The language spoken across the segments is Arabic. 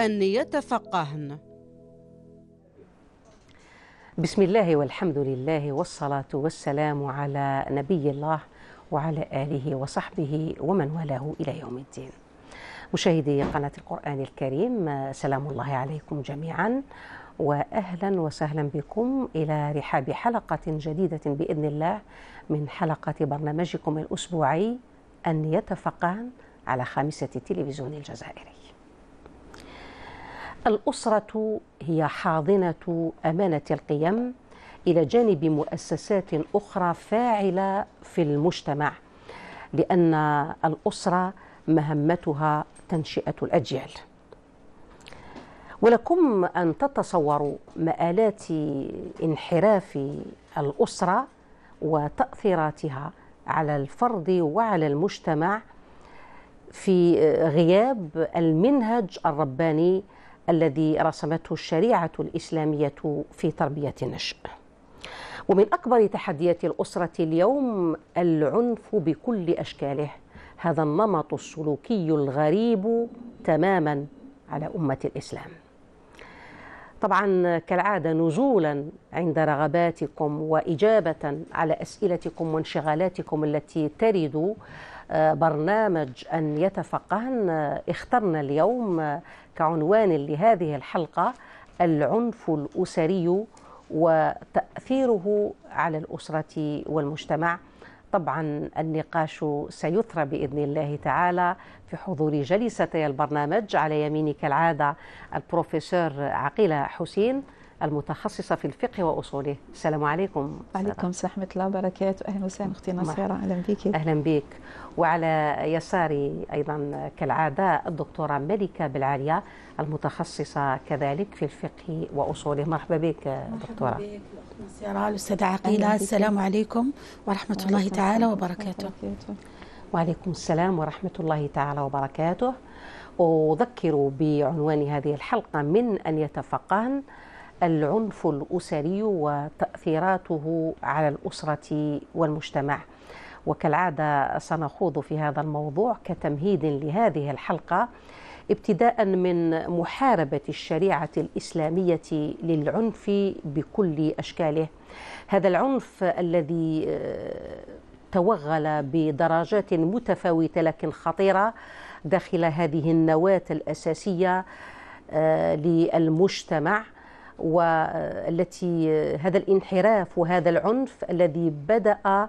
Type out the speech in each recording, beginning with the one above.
أن يتفقهن بسم الله والحمد لله والصلاة والسلام على نبي الله وعلى آله وصحبه ومن والاه إلى يوم الدين مشاهدي قناة القرآن الكريم سلام الله عليكم جميعا واهلا وسهلا بكم إلى رحاب حلقة جديدة بإذن الله من حلقة برنامجكم الأسبوعي أن يتفقهن على خامسة التلفزيون الجزائري. الأسرة هي حاضنة أمانة القيم إلى جانب مؤسسات أخرى فاعلة في المجتمع لأن الأسرة مهمتها تنشئة الأجيال. ولكم أن تتصوروا مآلات انحراف الأسرة وتأثيراتها على الفرد وعلى المجتمع في غياب المنهج الرباني الذي رسمته الشريعة الإسلامية في تربية النشء. ومن أكبر تحديات الأسرة اليوم العنف بكل أشكاله. هذا النمط السلوكي الغريب تماما على أمة الإسلام. طبعا كالعادة نزولا عند رغباتكم وإجابة على أسئلتكم وانشغالاتكم التي ترد برنامج أن يتفقهن. اخترنا اليوم كعنوان لهذه الحلقة العنف الأسري وتأثيره على الأسرة والمجتمع. طبعا النقاش سيثرى بإذن الله تعالى في حضور جليستي البرنامج. على يميني كالعاده البروفيسور عقيلة حسين. المتخصصة في الفقه وأصوله. السلام عليكم. وعليكم السلام ورحمة الله وبركاته. أهلا وسهلا أختي نصيره أهلا بك أهلا بك وعلى يساري أيضا كالعادة الدكتورة ملكة بالعالية المتخصصة كذلك في الفقه وأصوله. مرحبا بك دكتورة. مرحبا بك. نصيرة الأستاذة عقيلة. السلام عليكم ورحمة الله تعالى وبركاته. وعليكم السلام ورحمة الله تعالى وبركاته. أذكر بعنوان هذه الحلقة من أن يتفقهن العنف الأسري وتأثيراته على الأسرة والمجتمع. وكالعادة سنخوض في هذا الموضوع كتمهيد لهذه الحلقة ابتداء من محاربة الشريعة الإسلامية للعنف بكل أشكاله. هذا العنف الذي توغل بدرجات متفاوتة لكن خطيرة داخل هذه النواة الأساسية للمجتمع. والتي هذا الانحراف وهذا العنف الذي بدأ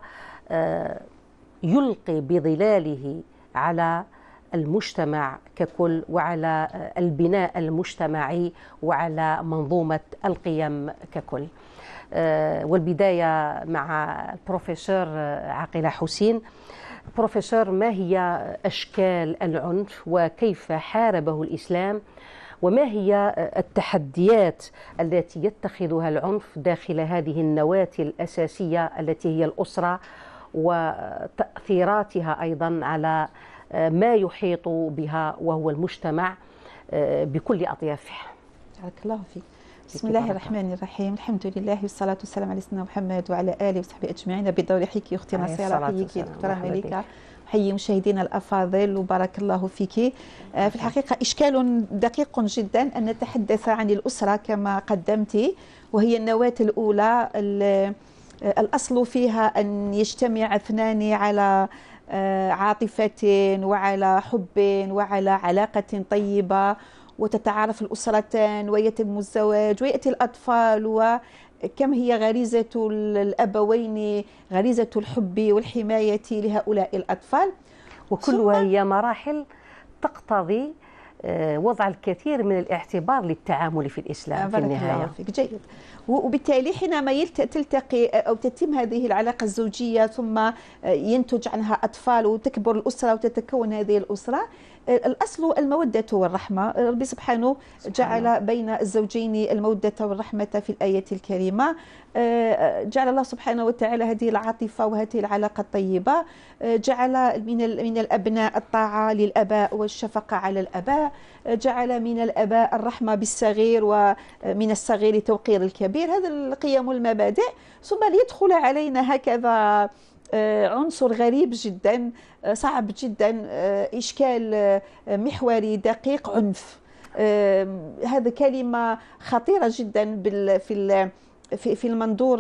يلقي بظلاله على المجتمع ككل وعلى البناء المجتمعي وعلى منظومة القيم ككل. والبداية مع البروفيسور عقيله حسين. بروفيسور ما هي أشكال العنف وكيف حاربه الإسلام؟ وما هي التحديات التي يتخذها العنف داخل هذه النواة الأساسية التي هي الأسرة وتأثيراتها أيضا على ما يحيط بها وهو المجتمع بكل أطيافه. بارك الله فيك. بسم الله الرحمن الرحيم. الحمد لله والصلاة والسلام على سيدنا محمد وعلى آله وصحبه أجمعين. بدور حيكي أختي نصيرة حيكي دكتورة مليكة. حيي مشاهدينا الأفاضل وبارك الله فيك. في الحقيقة إشكال دقيق جدا أن نتحدث عن الأسرة كما قدمت وهي النواة الأولى. الأصل فيها أن يجتمع اثنان على عاطفة وعلى حب وعلى علاقة طيبة. وتتعارف الأسرتان ويتم الزواج ويأتي الأطفال و كم هي غريزة الأبوين غريزة الحب والحماية لهؤلاء الأطفال. وكلها هي مراحل تقتضي وضع الكثير من الاعتبار للتعامل في الإسلام في النهاية. فيك. جيد. وبالتالي حينما تلتقي أو تتم هذه العلاقة الزوجية ثم ينتج عنها أطفال وتكبر الأسرة وتتكون هذه الأسرة الأصل المودة والرحمة. ربي سبحانه جعل بين الزوجين المودة والرحمة في الآية الكريمة. جعل الله سبحانه وتعالى هذه العاطفة وهذه العلاقة الطيبة. جعل من من الأبناء الطاعة للأباء والشفقة على الأباء. جعل من الأباء الرحمة بالصغير ومن الصغير توقير الكبير. هذا القيم والمبادئ ثم ليدخل علينا هكذا عنصر غريب جدا. صعب جدا إشكال محوري دقيق عنف. هذه كلمة خطيرة جدا في في المنظور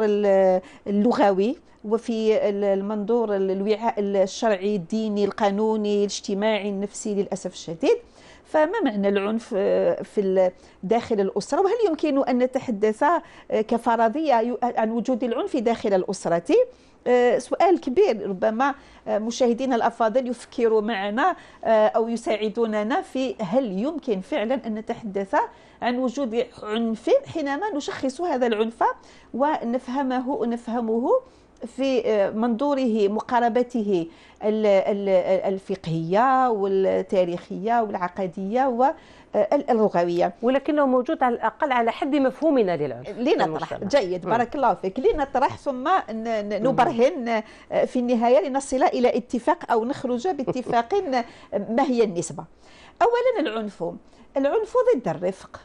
اللغوي وفي المنظور الوعاء الشرعي الديني القانوني الاجتماعي النفسي للأسف الشديد. فما معنى العنف في داخل الأسرة؟ وهل يمكن أن نتحدث كفرضية عن وجود العنف داخل الأسرة؟ آه، سؤال كبير. ربما آه، مشاهدينا الأفاضل يفكروا معنا آه، أو يساعدوننا في هل يمكن فعلا أن نتحدث عن وجود عنف حينما نشخص هذا العنف ونفهمه ونفهمه في منظوره مقاربته الفقهية والتاريخية والعقدية اللغويه ولكنه موجود على الأقل على حد مفهومنا للعنف لنطرح. جيد. بارك الله فيك. لنطرح ثم نبرهن في النهاية لنصل إلى اتفاق أو نخرج باتفاق ما هي النسبة؟ اولا العنف. العنف ضد الرفق.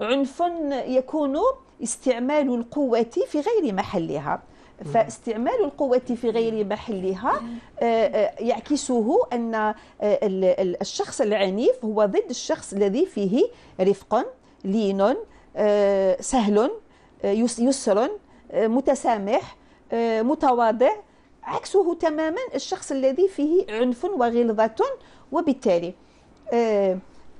عنف يكون استعمال القوة في غير محلها. فاستعمال القوة في غير محلها آه، آه، يعكسه أن آه، الشخص العنيف هو ضد الشخص الذي فيه رفق لين سهل يسر متسامح متواضع عكسه تماما الشخص الذي فيه عنف وغلظة وبالتالي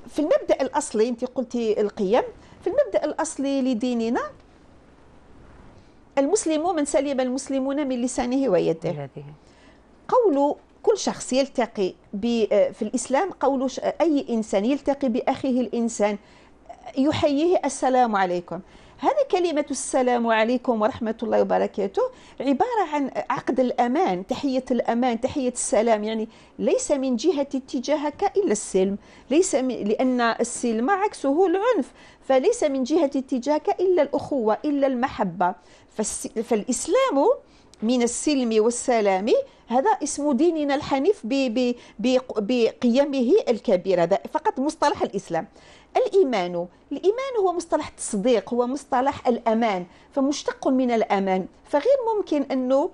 في المبدأ الأصلي أنت قلتي القيم في المبدأ الأصلي لديننا المسلم من سلم المسلمون من لسانه ويده. قول كل شخص يلتقي في الإسلام قول أي إنسان يلتقي بأخيه الإنسان يحييه السلام عليكم. هذه كلمة السلام عليكم ورحمة الله وبركاته. عبارة عن عقد الأمان تحية الأمان تحية السلام. يعني ليس من جهة اتجاهك إلا السلم. ليس لأن السلم عكسه العنف. فليس من جهة اتجاهك إلا الأخوة إلا المحبة. فالإسلام من السلم والسلام. هذا اسم ديننا الحنيف بقيمه الكبيرة هذا فقط مصطلح الإسلام. الإيمان الإيمان هو مصطلح التصديق هو مصطلح الأمان فمشتق من الأمان. فغير ممكن أنه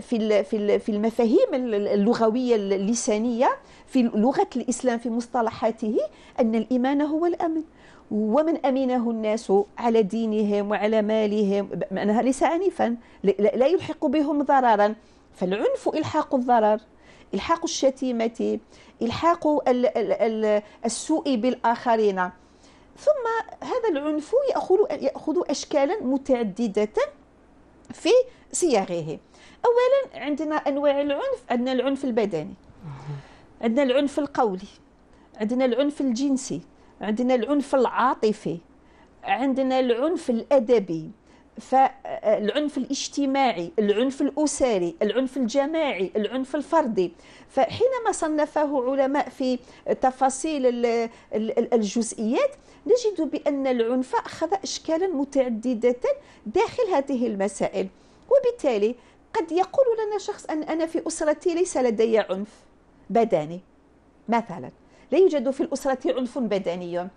في في المفاهيم اللغوية اللسانية في لغة الإسلام في مصطلحاته أن الإيمان هو الأمن. ومن أمنه الناس على دينهم وعلى مالهم معناها ليس عنيفا لا يلحق بهم ضررا. فالعنف إلحاق الضرر إلحاق الشتيمة إلحاق السوء بالآخرين. ثم هذا العنف يأخذ, يأخذ أشكالا متعددة في صياغه أولا عندنا أنواع العنف عندنا العنف البدني عندنا العنف القولي عندنا العنف الجنسي. عندنا العنف العاطفي عندنا العنف الأدبي فالعنف الاجتماعي العنف الأسري العنف الجماعي العنف الفردي. فحينما صنفه علماء في تفاصيل الجزئيات نجد بأن العنف أخذ اشكالا متعددة داخل هذه المسائل. وبالتالي قد يقول لنا شخص أن أنا في أسرتي ليس لدي عنف بدني مثلا. لا يوجد في الأسرة عنف بدني.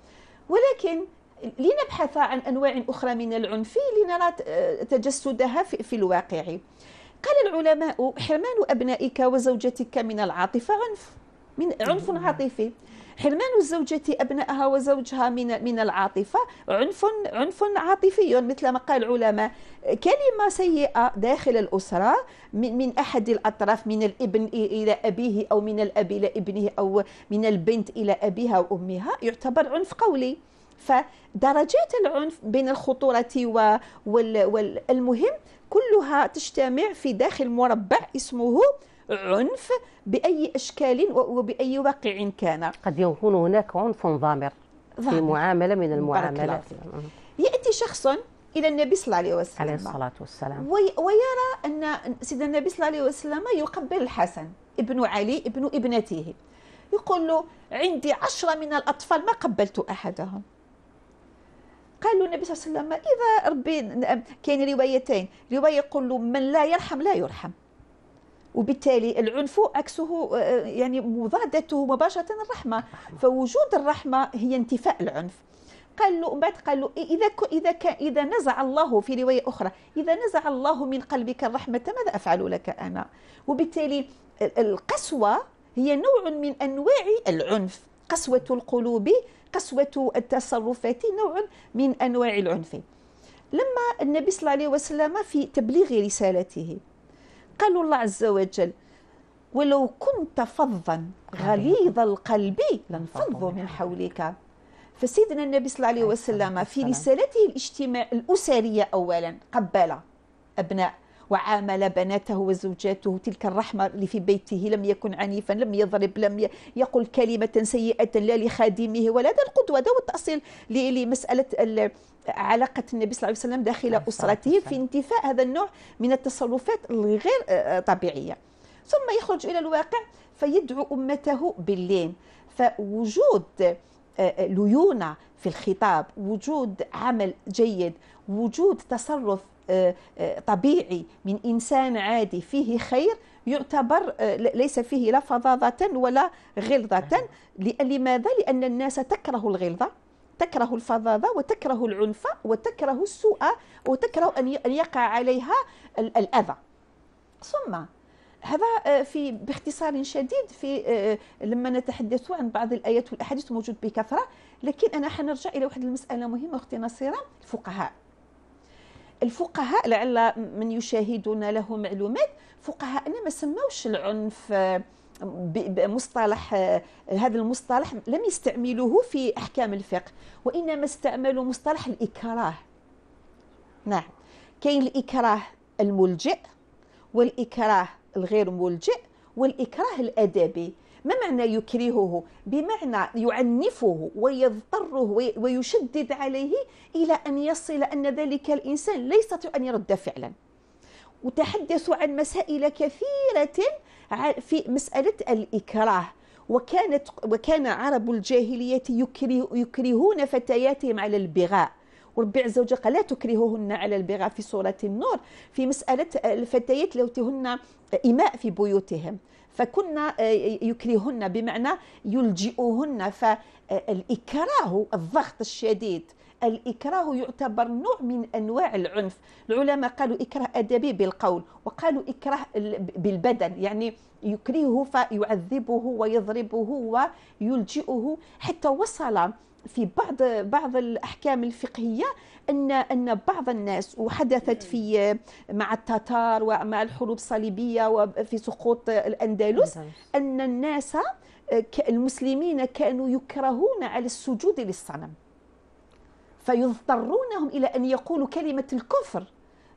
ولكن لنبحث عن أنواع أخرى من العنف لنرى تجسدها في الواقع. قال العلماء حرمان أبنائك وزوجتك من العاطفة عنف. من عنف عاطفي. حرمان الزوجة أبنائها وزوجها من من العاطفة. عنف عنف عاطفي مثل ما قال العلماء كلمة سيئة داخل الأسرة من, من أحد الأطراف من الابن إلى أبيه أو من الأب إلى ابنه أو من البنت إلى أبيها وأمها يعتبر عنف قولي. فدرجات العنف بين الخطورة والمهم كلها تجتمع في داخل مربع اسمه عنف بأي أشكال وبأي واقع كان. قد يكون هناك عنف ضامر في معاملة من المعاملات. يأتي شخص إلى النبي صلى الله عليه وسلم. عليه الصلاة والسلام. ويرى أن سيدنا النبي صلى الله عليه وسلم يقبل الحسن ابن علي ابن ابنته. يقول له عندي عشرة من الأطفال ما قبلت أحدهم. قال له النبي صلى الله عليه وسلم إذا ربي كاين روايتين. رواية يقول له من لا يرحم لا يرحم. وبالتالي العنف عكسه آه، يعني مضادته مباشرة الرحمة. فوجود الرحمة هي انتفاء العنف. قال له بعد قال له إذا إذا إذا نزع الله في رواية أخرى إذا نزع الله من قلبك الرحمة ماذا أفعل لك أنا؟ وبالتالي القسوة هي نوع من أنواع العنف. قسوة القلوب قسوة التصرفات نوع من أنواع العنف. لما النبي صلى الله عليه وسلم في تبليغ رسالته قال الله عز وجل. ولو كنت فظا غليظ القلب لانفضوا من حولك. فسيدنا النبي صلى الله عليه وسلم في رسالته الاجتماع الأسرية أولا قبل أبناء وعامل بناته وزوجاته. تلك الرحمة اللي في بيته لم يكن عنيفا لم يضرب لم يقل كلمة سيئة لا لخادمه ولا هذا القدوة. هذا هو التأصيل لمسألة علاقة النبي صلى الله عليه وسلم داخل أسرته في انتفاء هذا النوع من التصرفات الغير آه، طبيعية. ثم يخرج إلى الواقع فيدعو أمته باللين. فوجود آه، آه، ليونة في الخطاب وجود عمل جيد وجود تصرف طبيعي من إنسان عادي فيه خير يعتبر ليس فيه لا فظاظة ولا غلظة. لماذا؟ لأن الناس تكره الغلظة تكره الفظاظة وتكره العنف وتكره السوء وتكره أن يقع عليها الأذى. ثم هذا آه، في باختصار شديد في آه، لما نتحدث عن بعض الآيات والأحاديث موجود بكثرة لكن أنا حنرجع إلى واحد المسألة مهمة أختي نصيره الفقهاء. الفقهاء لعل من يشاهدون له معلومات فقهاءنا ما سموش العنف بمصطلح هذا المصطلح لم يستعملوه في أحكام الفقه وإنما استعملوا مصطلح الإكراه. نعم. كاين الإكراه الملجئ والإكراه الغير ملجئ والإكراه الأدبي. ما معنى يكرهه؟ بمعنى يعنفه ويضطره ويشدد عليه إلى أن يصل أن ذلك الإنسان لا يستطيع أن يرد فعلا. وتحدثوا عن مسائل كثيرة في مسألة الإكراه. وكانت وكان عرب الجاهلية يكره يكرهون فتياتهم على البغاء. وربي عز وجل قال لا تكرهوهن على البغاء في سورة النور. في مسألة الفتيات لوتهن إماء في بيوتهم. فكنا يكرهن بمعنى يلجئوهن. فالإكراه الضغط الشديد الإكراه يعتبر نوع من أنواع العنف. العلماء قالوا إكراه أدبي بالقول وقالوا إكراه بالبدن. يعني يكرهه فيعذبه ويضربه ويلجئه. حتى وصل في بعض بعض الأحكام الفقهية ان أن بعض الناس وحدثت في مع التتار ومع الحروب الصليبية وفي سقوط الأندلس أن الناس المسلمين كانوا يكرهون على السجود للصنم. فيضطرونهم إلى أن يقولوا كلمة الكفر.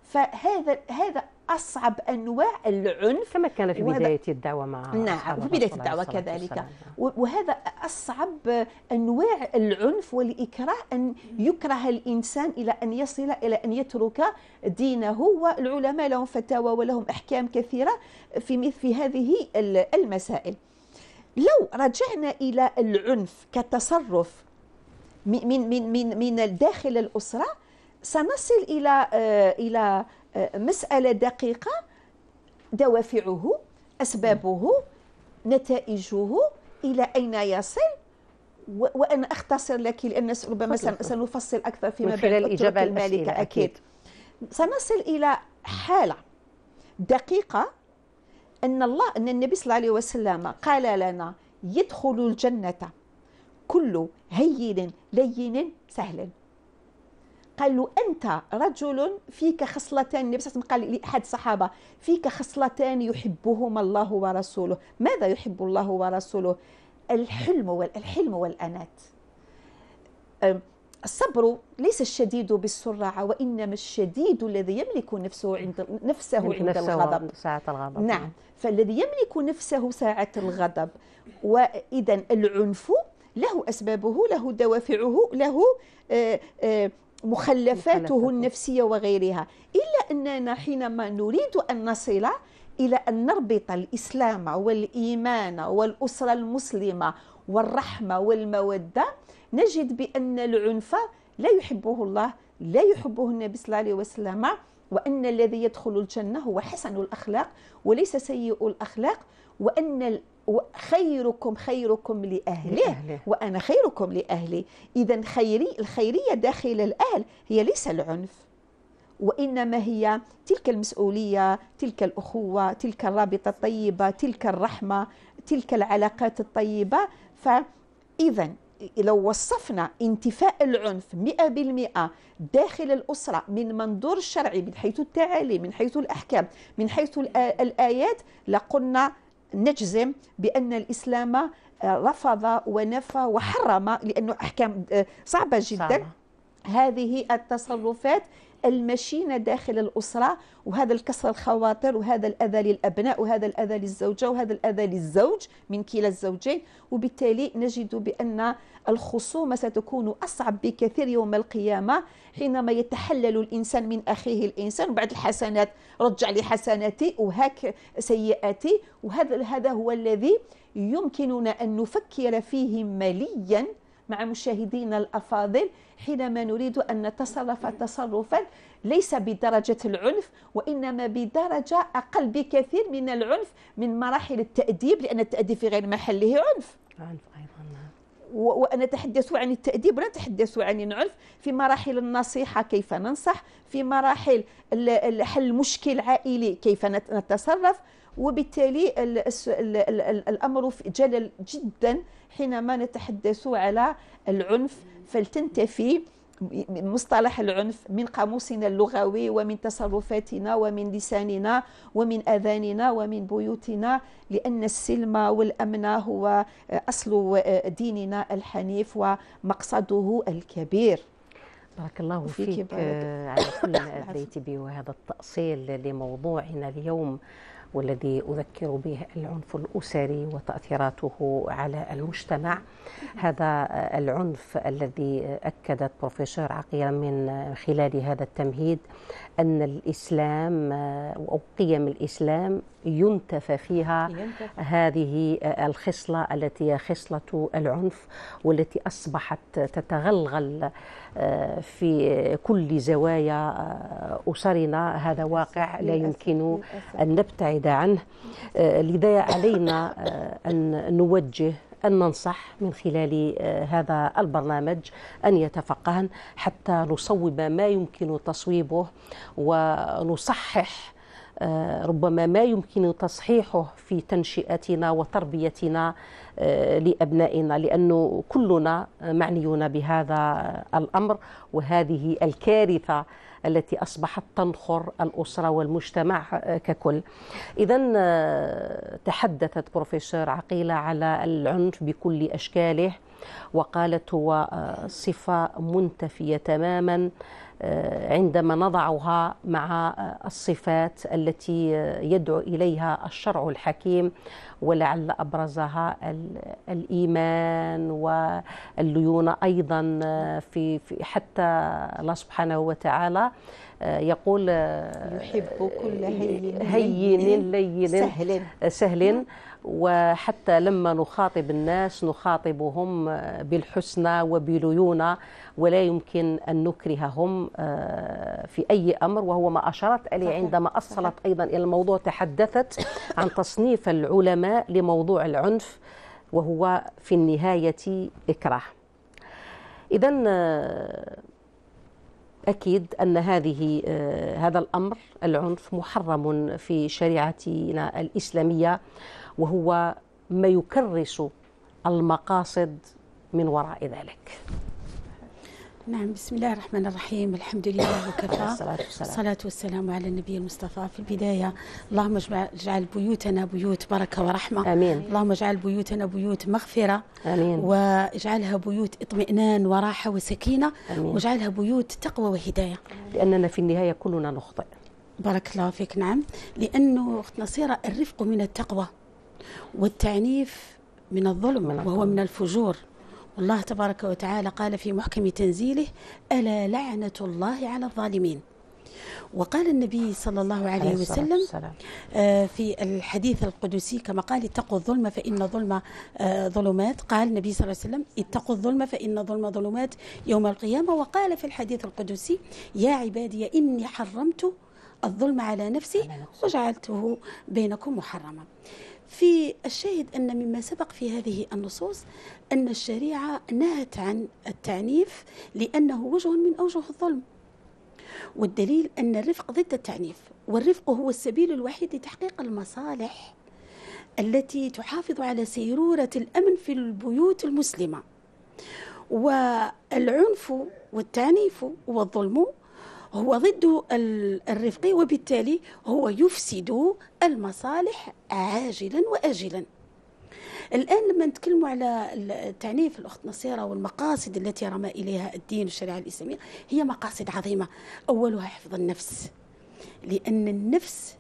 فهذا هذا أصعب أنواع العنف كما كان في بداية الدعوة مع نعم في بداية الدعوة كذلك. وهذا أصعب أنواع العنف والإكراه أن يكره الإنسان إلى أن يصل إلى أن يترك دينه والعلماء لهم فتاوى ولهم أحكام كثيرة في مثل هذه المسائل. لو رجعنا إلى العنف كتصرف من من من من داخل الأسرة سنصل إلى آه، مسألة دقيقة دوافعه أسبابه نتائجه إلى أين يصل؟ وأنا أختصر لك لأن ربما سنفصل أكثر فيما بعد الإجابة المالكة أكيد. سنصل إلى حالة دقيقة أن الله أن النبي صلى الله عليه وسلم قال لنا يدخل الجنة كل هين لين سهل. قال له أنت رجل فيك خصلتان النبي صلى الله عليه وسلم قال لأحد الصحابة فيك خصلتان يحبهما الله ورسوله. ماذا يحب الله ورسوله؟ الحلم والحلم والأنات. الصبر ليس الشديد بالسرعة وإنما الشديد الذي يملك نفسه عند نفسه عند نفسه الغضب. ساعة الغضب. نعم. فالذي يملك نفسه ساعة الغضب. وإذا العنف له أسبابه له دوافعه له آه، آه، مخلفاته النفسية وغيرها إلا أننا حينما نريد أن نصل إلى أن نربط الإسلام والإيمان والأسرة المسلمة والرحمة والمودة نجد بأن العنف لا يحبه الله لا يحبه النبي صلى الله عليه وسلم وأن الذي يدخل الجنة هو حسن الأخلاق وليس سيء الأخلاق وأن خيركم خيركم لأهله وأنا خيركم لأهلي. إذا خيري الخيرية داخل الأهل هي ليس العنف وإنما هي تلك المسؤولية تلك الأخوة تلك الرابطة الطيبة تلك الرحمة تلك العلاقات الطيبة. ف إذا لو وصفنا انتفاء العنف 100% داخل الأسرة من منظور الشرعي من حيث التعاليم من حيث الأحكام من حيث الآيات لقلنا نجزم بأن الإسلام آه، رفض ونفى وحرم لأنه أحكام آه، صعبة جدا صعبة. هذه التصرفات المشينة داخل الأسرة وهذا الكسر الخواطر وهذا الأذى للأبناء وهذا الأذى للزوجة وهذا الأذى للزوج من كلا الزوجين. وبالتالي نجد بأن الخصومة ستكون أصعب بكثير يوم القيامة حينما يتحلل الإنسان من أخيه الإنسان وبعد الحسنات رجع لي حسناتي وهاك سيئاتي. وهذا هذا هو الذي يمكننا أن نفكر فيه ماليا مع مشاهدينا الأفاضل حينما نريد أن نتصرف تصرفا ليس بدرجة العنف وإنما بدرجة أقل بكثير من العنف من مراحل التأديب لأن التأديب في غير محله عنف. عنف أيضا نعم. عن التأديب ولا أتحدث عن العنف. في مراحل النصيحة كيف ننصح؟ في مراحل حل مشكل عائلي كيف نتصرف؟ وبالتالي الأمر جلل جدا حينما نتحدث على العنف فلتنتفي مصطلح العنف من قاموسنا اللغوي ومن تصرفاتنا ومن لساننا ومن آذاننا ومن بيوتنا لأن السلم والأمن هو أصل ديننا الحنيف ومقصده الكبير. بارك الله فيك على كل به وهذا التأصيل لموضوعنا اليوم. والذي أذكر به العنف الأسري وتأثيراته على المجتمع. هذا العنف الذي أكدت بروفيسور عقيلة من خلال هذا التمهيد أن الإسلام أو قيم الإسلام ينتفى فيها ينتفى. هذه الخصلة التي هي خصلة العنف والتي أصبحت تتغلغل آه، في كل زوايا آه، أسرنا. هذا واقع لا يمكن أن نبتعد عنه. آه، لذا علينا أن نوجه أن ننصح من خلال هذا البرنامج أن يتفقهن حتى نصوب ما يمكن تصويبه ونصحح آه، ربما ما يمكن تصحيحه في تنشئتنا وتربيتنا آه، لأبنائنا لأنه كلنا معنيون بهذا الأمر وهذه الكارثة التي أصبحت تنخر الأسرة والمجتمع آه، ككل. اذا تحدثت بروفيسور عقيلة على العنف بكل أشكاله وقالت هو صفة منتفية تماما آه، عندما نضعها مع آه، الصفات التي يدعو إليها الشرع الحكيم ولعل أبرزها الإيمان والليونه أيضا آه، في حتى الله سبحانه وتعالى. يقول يحب كل هين هين لين. سهل. سهل. وحتى لما نخاطب الناس نخاطبهم بالحسنى وبليونة ولا يمكن أن نكرههم آه، في أي أمر. وهو ما أشرت إليه عندما أصلت أيضا إلى الموضوع تحدثت عن تصنيف العلماء لموضوع العنف وهو في النهاية إكراه. إذا آه، أكيد أن هذه آه، هذا الأمر العنف محرم في شريعتنا الإسلامية. وهو ما يكرس المقاصد من وراء ذلك. نعم بسم الله الرحمن الرحيم. الحمد لله وكفى الصلاة والسلام. على النبي المصطفى. في البداية اللهم اجعل بيوتنا بيوت بركة ورحمة. آمين. اللهم اجعل بيوتنا بيوت مغفرة. آمين. واجعلها بيوت اطمئنان وراحة وسكينة. آمين. واجعلها بيوت تقوى وهداية. لأننا في النهاية كلنا نخطئ. بارك الله فيك. نعم. لأنه أخت نصيرة الرفق من التقوى. والتعنيف من الظلم وهو من الفجور. والله تبارك وتعالى قال في محكم تنزيله ألا لعنة الله على الظالمين. وقال النبي صلى الله عليه وسلم آه، في الحديث القدسي كما قال اتقوا الظلم فإن الظلم آه، ظلمات. قال النبي صلى الله عليه وسلم اتقوا الظلم فإن الظلم ظلمات يوم القيامة. وقال في الحديث القدسي يا عبادي إني حرمت الظلم على نفسي. وجعلته بينكم محرما. في الشاهد أن مما سبق في هذه النصوص أن الشريعة نهت عن التعنيف لأنه وجه من أوجه الظلم. والدليل أن الرفق ضد التعنيف والرفق هو السبيل الوحيد لتحقيق المصالح التي تحافظ على سيرورة الأمن في البيوت المسلمة. والعنف والتعنيف والظلم هو ضد الرفق وبالتالي هو يفسد المصالح عاجلا واجلا. الآن لما نتكلم على التعنيف الأخت نصيرة والمقاصد التي رمى إليها الدين والشريعة الإسلامية هي مقاصد عظيمة. أولها حفظ النفس لأن النفس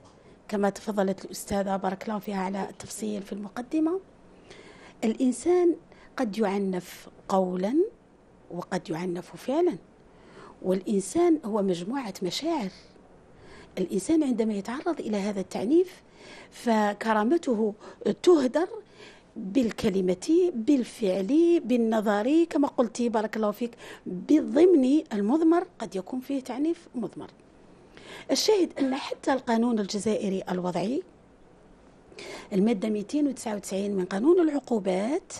كما تفضلت الأستاذة بارك الله فيها على التفصيل في المقدمة الإنسان قد يعنف قولا وقد يعنف فعلا. والإنسان هو مجموعة مشاعر. الإنسان عندما يتعرض إلى هذا التعنيف فكرامته تهدر بالكلمة بالفعل بالنظر كما قلت بارك الله فيك بالضمن المضمر قد يكون فيه تعنيف مضمر. الشاهد أن حتى القانون الجزائري الوضعي المادة 299 من قانون العقوبات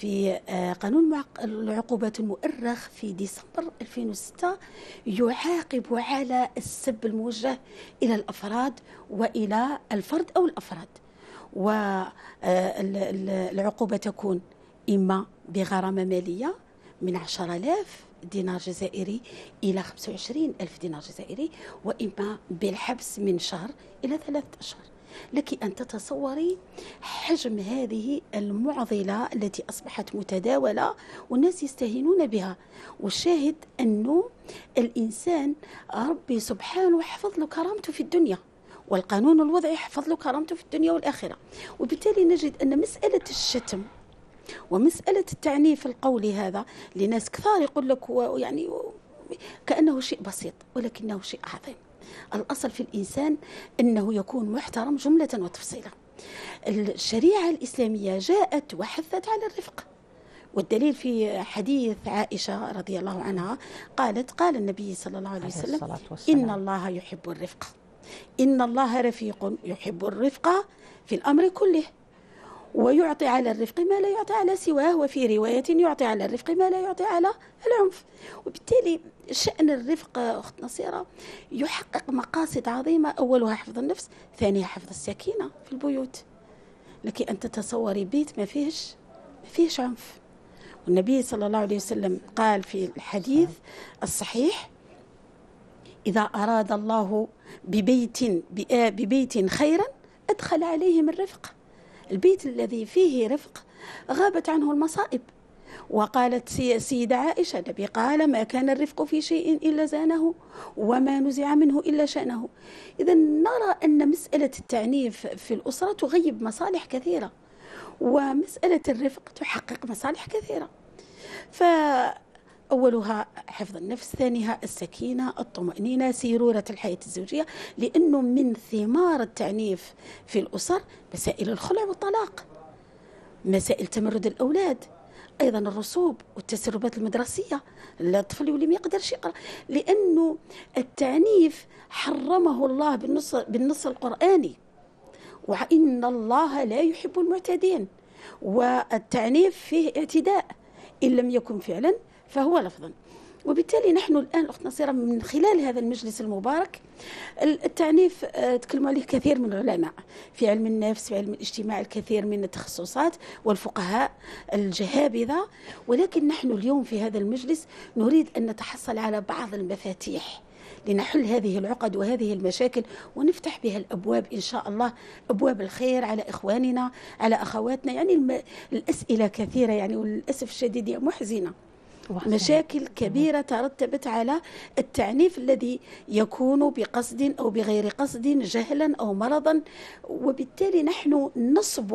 في آه، قانون العقوبات المؤرخ في ديسمبر 2006 يعاقب على السب الموجه إلى الأفراد وإلى الفرد أو الأفراد. والعقوبة آه، تكون إما بغرامة مالية من 10000 دينار جزائري إلى 25 ألف دينار جزائري وإما بالحبس من شهر إلى ثلاثة أشهر. لك أن تتصوري حجم هذه المعضلة التي أصبحت متداولة والناس يستهينون بها. والشاهد أنه الإنسان ربي سبحانه حفظ له كرامته في الدنيا والقانون الوضعي حفظ له كرامته في الدنيا والآخرة. وبالتالي نجد أن مسألة الشتم ومسألة التعنيف القولي هذا لناس كثار يقول لك يعني كأنه شيء بسيط ولكنه شيء عظيم. الأصل في الإنسان أنه يكون محترم جملة وتفصيلا. الشريعة الإسلامية جاءت وحثت على الرفق. والدليل في حديث عائشة رضي الله عنها قالت قال النبي صلى الله عليه وسلم إن الله يحب الرفق. إن الله رفيق يحب الرفق في الأمر كله. ويعطي على الرفق ما لا يعطي على سواه وفي رواية يعطي على الرفق ما لا يعطي على العنف. وبالتالي شأن الرفق أخت نصيرة يحقق مقاصد عظيمة. أولها حفظ النفس ثانيها حفظ السكينة في البيوت. لك أن تتصوري بيت ما فيهش ما فيهش عنف. والنبي صلى الله عليه وسلم قال في الحديث الصحيح إذا أراد الله ببيت ببيت خيرا أدخل عليهم الرفق. البيت الذي فيه رفق غابت عنه المصائب. وقالت سيدة عائشة النبي قال ما كان الرفق في شيء إلا زانه وما نزع منه إلا شأنه. إذا نرى أن مسألة التعنيف في الأسرة تغيب مصالح كثيرة ومسألة الرفق تحقق مصالح كثيرة. ف أولها حفظ النفس ثانيها السكينة الطمأنينة سيرورة الحياة الزوجية لأنه من ثمار التعنيف في الأسر مسائل الخلع والطلاق مسائل تمرد الأولاد. أيضا الرسوب والتسربات المدرسية الطفل يولي ما يقدرش يقرأ لأنه التعنيف حرمه الله بالنص بالنص القرآني. وإن الله لا يحب المعتدين. والتعنيف فيه اعتداء إن لم يكن فعلا فهو لفظا. وبالتالي نحن الآن أخت نصيرة من خلال هذا المجلس المبارك التعنيف آه، تكلموا عليه كثير من العلماء في علم النفس في علم الاجتماع الكثير من التخصصات والفقهاء الجهابذة. ولكن نحن اليوم في هذا المجلس نريد أن نتحصل على بعض المفاتيح لنحل هذه العقد وهذه المشاكل ونفتح بها الأبواب إن شاء الله أبواب الخير على إخواننا على أخواتنا. يعني الأسئلة كثيرة يعني وللاسف الشديد محزنة. مشاكل كبيرة ترتبت على التعنيف الذي يكون بقصد أو بغير قصد جهلا أو مرضا. وبالتالي نحن نصب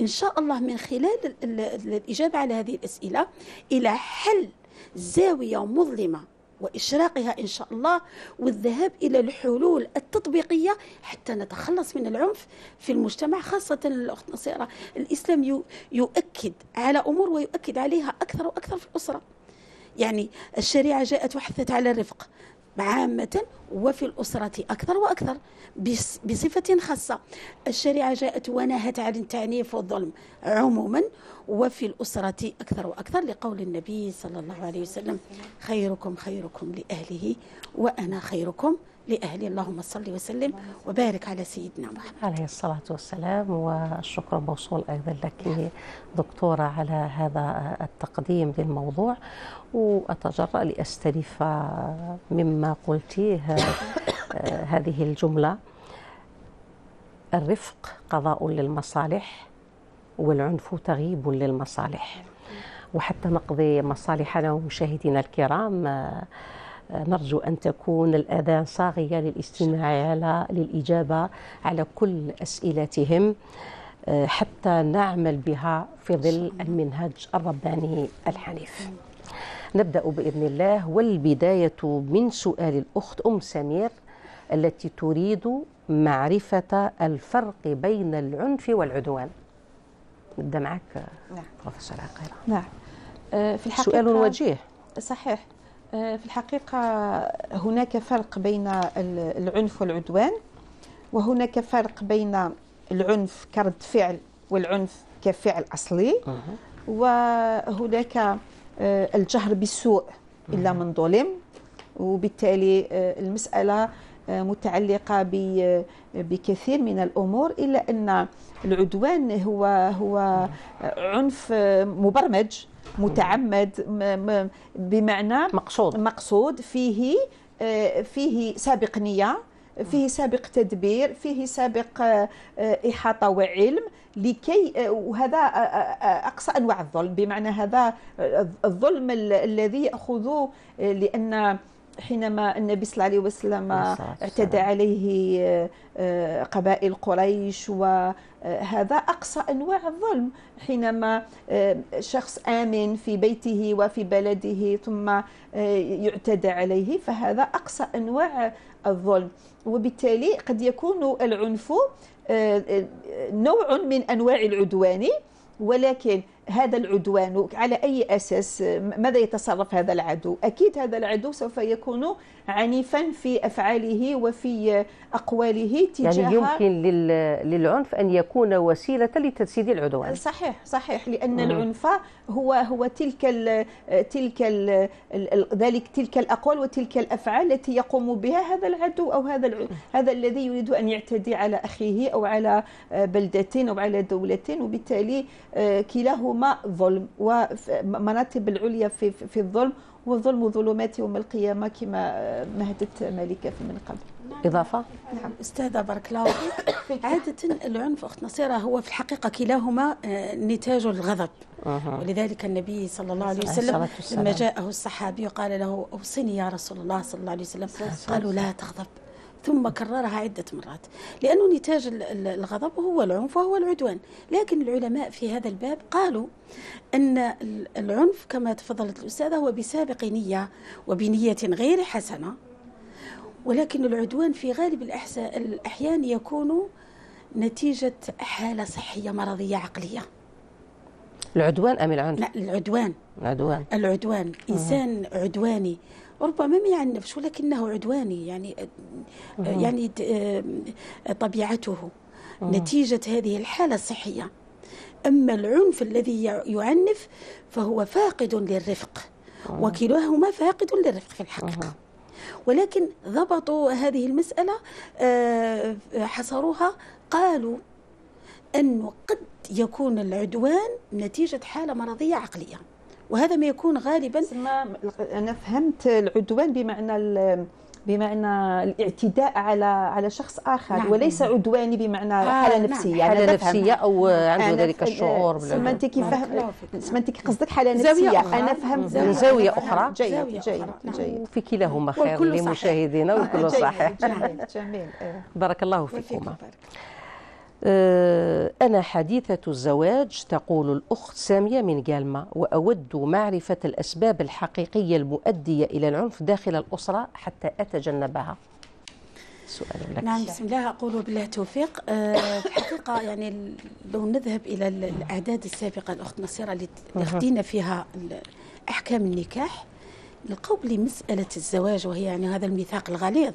إن شاء الله من خلال الإجابة على هذه الأسئلة إلى حل زاوية مظلمة وإشراقها إن شاء الله والذهاب إلى الحلول التطبيقية حتى نتخلص من العنف في المجتمع خاصة الأخت نصيرة. الإسلام يؤكد على أمور ويؤكد عليها أكثر وأكثر في الأسرة. يعني الشريعة جاءت وحثت على الرفق عامة وفي الأسرة أكثر وأكثر بصفة خاصة. الشريعة جاءت ونهت عن التعنيف والظلم عموما وفي الأسرة أكثر وأكثر لقول النبي صلى الله عليه وسلم خيركم خيركم لأهله وأنا خيركم لأهله اللهم صل وسلم وبارك على سيدنا محمد. عليه الصلاة والسلام والشكر موصول أيضا لك دكتورة على هذا التقديم للموضوع. وأتجرأ لأستلف مما قلتيه هذه الجملة الرفق قضاء للمصالح والعنف تغييب للمصالح. وحتى نقضي مصالحنا ومشاهدينا الكرام نرجو أن تكون الأذان صاغية للاستماع على للإجابة على كل أسئلتهم آه، حتى نعمل بها في ظل المنهج الرباني الحنيف. نبدأ بإذن الله والبداية من سؤال الأخت أم سمير التي تريد معرفة الفرق بين العنف والعدوان. نبدأ معك نعم. بروفيسور عقيلة نعم. آه، في الحقيقة سؤال وجيه. صحيح. في الحقيقة هناك فرق بين العنف والعدوان وهناك فرق بين العنف كرد فعل والعنف كفعل أصلي وهناك آه، الجهر بالسوء إلا من ظلم وبالتالي المسألة متعلقة بكثير من الأمور إلا أن العدوان هو هو عنف مبرمج متعمد بمعنى مقصود. مقصود. فيه فيه سابق نية فيه سابق تدبير فيه سابق إحاطة وعلم لكي وهذا أقصى أنواع الظلم. بمعنى هذا الظلم الذي يأخذ لأن حينما النبي صلى الله عليه وسلم اعتدى عليه آه، قبائل قريش وهذا أقصى أنواع الظلم حينما آه، شخص آمن في بيته وفي بلده ثم آه، يعتدى عليه فهذا أقصى أنواع الظلم. وبالتالي قد يكون العنف نوع من أنواع العدوان ولكن هذا العدوان على أي أساس ماذا يتصرف هذا العدو؟ أكيد هذا العدو سوف يكون عنيفا في أفعاله وفي أقواله تجاه يعني يمكن للعنف أن يكون وسيلة لتجسيد العدوان. صحيح صحيح لأن العنف هو هو تلك ال تلك ال ذلك تلك الأقوال وتلك الأفعال التي يقوم بها هذا العدو أو هذا هذا الذي يريد أن يعتدي على أخيه أو على بلدة أو على دولة وبالتالي كلاهما ظلم ومراتب العليا في في الظلم والظلم ظلمات يوم القيامة كما مهدت مالكة من قبل. إضافة؟ نعم. أستاذة بارك الله فيك. عادة العنف أخت نصيرة هو في الحقيقة كلاهما آه، نتاج الغضب. ولذلك النبي صلى الله عليه وسلم لما جاءه الصحابي قال له أوصني يا رسول الله صلى الله عليه وسلم. قالوا لا تغضب. ثم كررها عدة مرات. لأنه نتاج الغضب هو العنف وهو العدوان. لكن العلماء في هذا الباب قالوا أن العنف كما تفضلت الأستاذة هو بسابق نية وبنية غير حسنة. ولكن العدوان في غالب الأحيان يكون نتيجة حالة صحية مرضية عقلية. العدوان أم العنف؟ لا العدوان. العدوان. العدوان. إنسان عدواني ربما ما يعنفش ولكنه عدواني يعني يعني طبيعته. نتيجة هذه الحالة الصحية. أما العنف الذي يعنف فهو فاقد للرفق. وكلاهما فاقد للرفق في الحقيقة ولكن ضبطوا هذه المسألة آه، حصروها قالوا أنه قد يكون العدوان نتيجة حالة مرضية عقلية. وهذا ما يكون غالبا أنا فهمت العدوان بمعنى بمعنى الاعتداء على على شخص آخر نعم. وليس عدواني بمعنى آه حالة نعم. نفسية. حالة يعني نفسية أو عنده ذلك الشعور سمنتك فهم سمنتك قصدك حالة نفسية؟ أنا فهمت. زاوية أخرى. جيد جيد جيد. في كلاهما خير لمشاهدينا والكل صحيح. جميل جميل. بارك الله فيكما. أنا حديثة الزواج تقول الأخت سامية من جالما وأود معرفة الأسباب الحقيقية المؤدية إلى العنف داخل الأسرة حتى أتجنبها. سؤال لك. نعم بسم الله أقول بالله التوفيق. أه الحقيقة يعني لو نذهب إلى الأعداد السابقة الأخت نصيرة اللي أخذنا فيها أحكام النكاح نلقاو بلي مسألة الزواج وهي يعني هذا الميثاق الغليظ.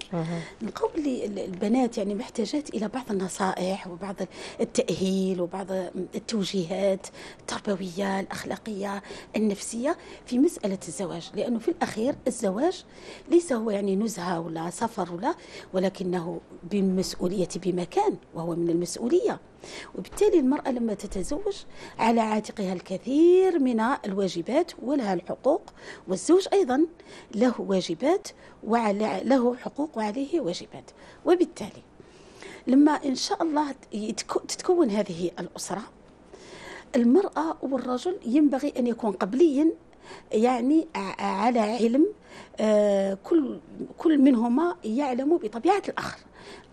نلقاو بلي البنات يعني محتاجات إلى بعض النصائح وبعض التأهيل وبعض التوجيهات التربوية الأخلاقية النفسية في مسألة الزواج. لأنه في الأخير الزواج ليس هو يعني نزهة ولا سفر ولا ولكنه بالمسؤولية بمكان وهو من المسؤولية. وبالتالي المرأة لما تتزوج على عاتقها الكثير من الواجبات ولها الحقوق والزوج أيضا له واجبات وله حقوق وعليه واجبات. وبالتالي لما إن شاء الله تتكون هذه الأسرة المرأة والرجل ينبغي أن يكون قبليا يعني على علم آه، كل كل منهما يعلم بطبيعة الآخر.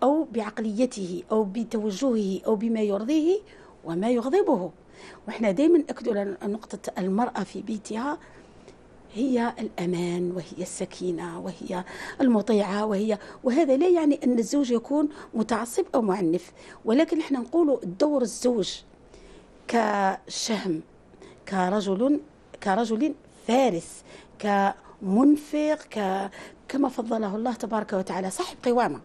أو بعقليته أو بتوجهه أو بما يرضيه وما يغضبه. وإحنا دائما على نقطة المرأة في بيتها هي الأمان وهي السكينة وهي المطيعة وهي وهذا لا يعني أن الزوج يكون متعصب أو معنف. ولكن إحنا نقول دور الزوج كشهم كرجل كرجل فارس كمنفق ك كما فضله الله تبارك وتعالى صاحب قوامة.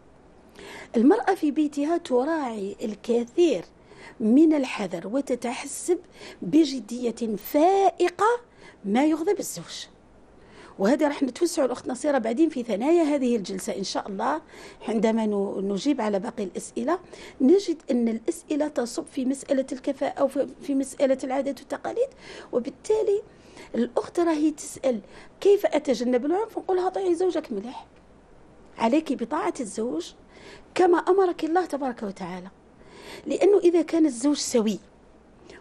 المرأة في بيتها تراعي الكثير من الحذر وتتحسب بجدية فائقة ما يغضب الزوج. وهذا راح نتوسع الأخت نصيرة بعدين في ثنايا هذه الجلسة إن شاء الله. عندما نجيب على باقي الأسئلة نجد أن الأسئلة تصب في مسألة الكفاءة أو في مسألة العادات والتقاليد. وبالتالي الأخت راهي تسأل كيف أتجنب العنف؟ نقولها طيعي زوجك مليح عليك بطاعة الزوج كما أمرك الله تبارك وتعالى. لأنه إذا كان الزوج سوي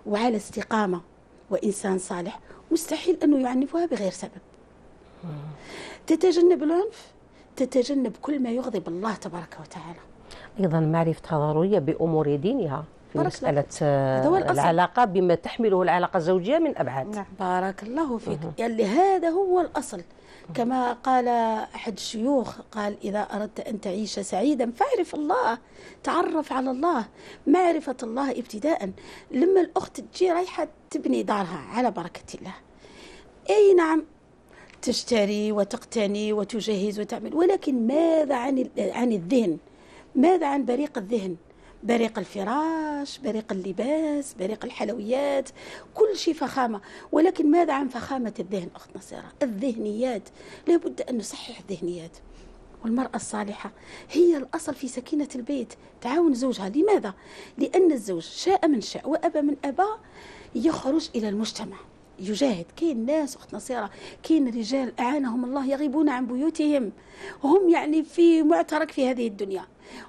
وعلى استقامة وإنسان صالح مستحيل أنه يعنفها بغير سبب. تتجنب العنف تتجنب كل ما يغضب الله تبارك وتعالى. أيضا معرفتها ضرورية بأمور دينها في مسألة العلاقة بما تحمله العلاقة الزوجية من أبعاد نعم. بارك الله فيك. يعني هذا هو الأصل. كما قال أحد الشيوخ قال إذا أردت أن تعيش سعيدا فاعرف الله تعرف على الله معرفة الله ابتداء لما الأخت تجي رايحة تبني دارها على بركة الله. أي نعم تشتري وتقتني وتجهز وتعمل ولكن ماذا عن عن الذهن؟ ماذا عن بريق الذهن؟ بريق الفراش بريق اللباس بريق الحلويات كل شيء فخامة. ولكن ماذا عن فخامة الذهن أخت نصيرة؟ الذهنيات لابد أن نصحح الذهنيات. والمرأة الصالحة هي الأصل في سكينة البيت. تعاون زوجها. لماذا؟ لأن الزوج شاء من شاء وأبى من أبى يخرج إلى المجتمع. يجاهد. كاين ناس أخت نصيرة كاين رجال أعانهم الله يغيبون عن بيوتهم. وهم يعني في معترك في هذه الدنيا.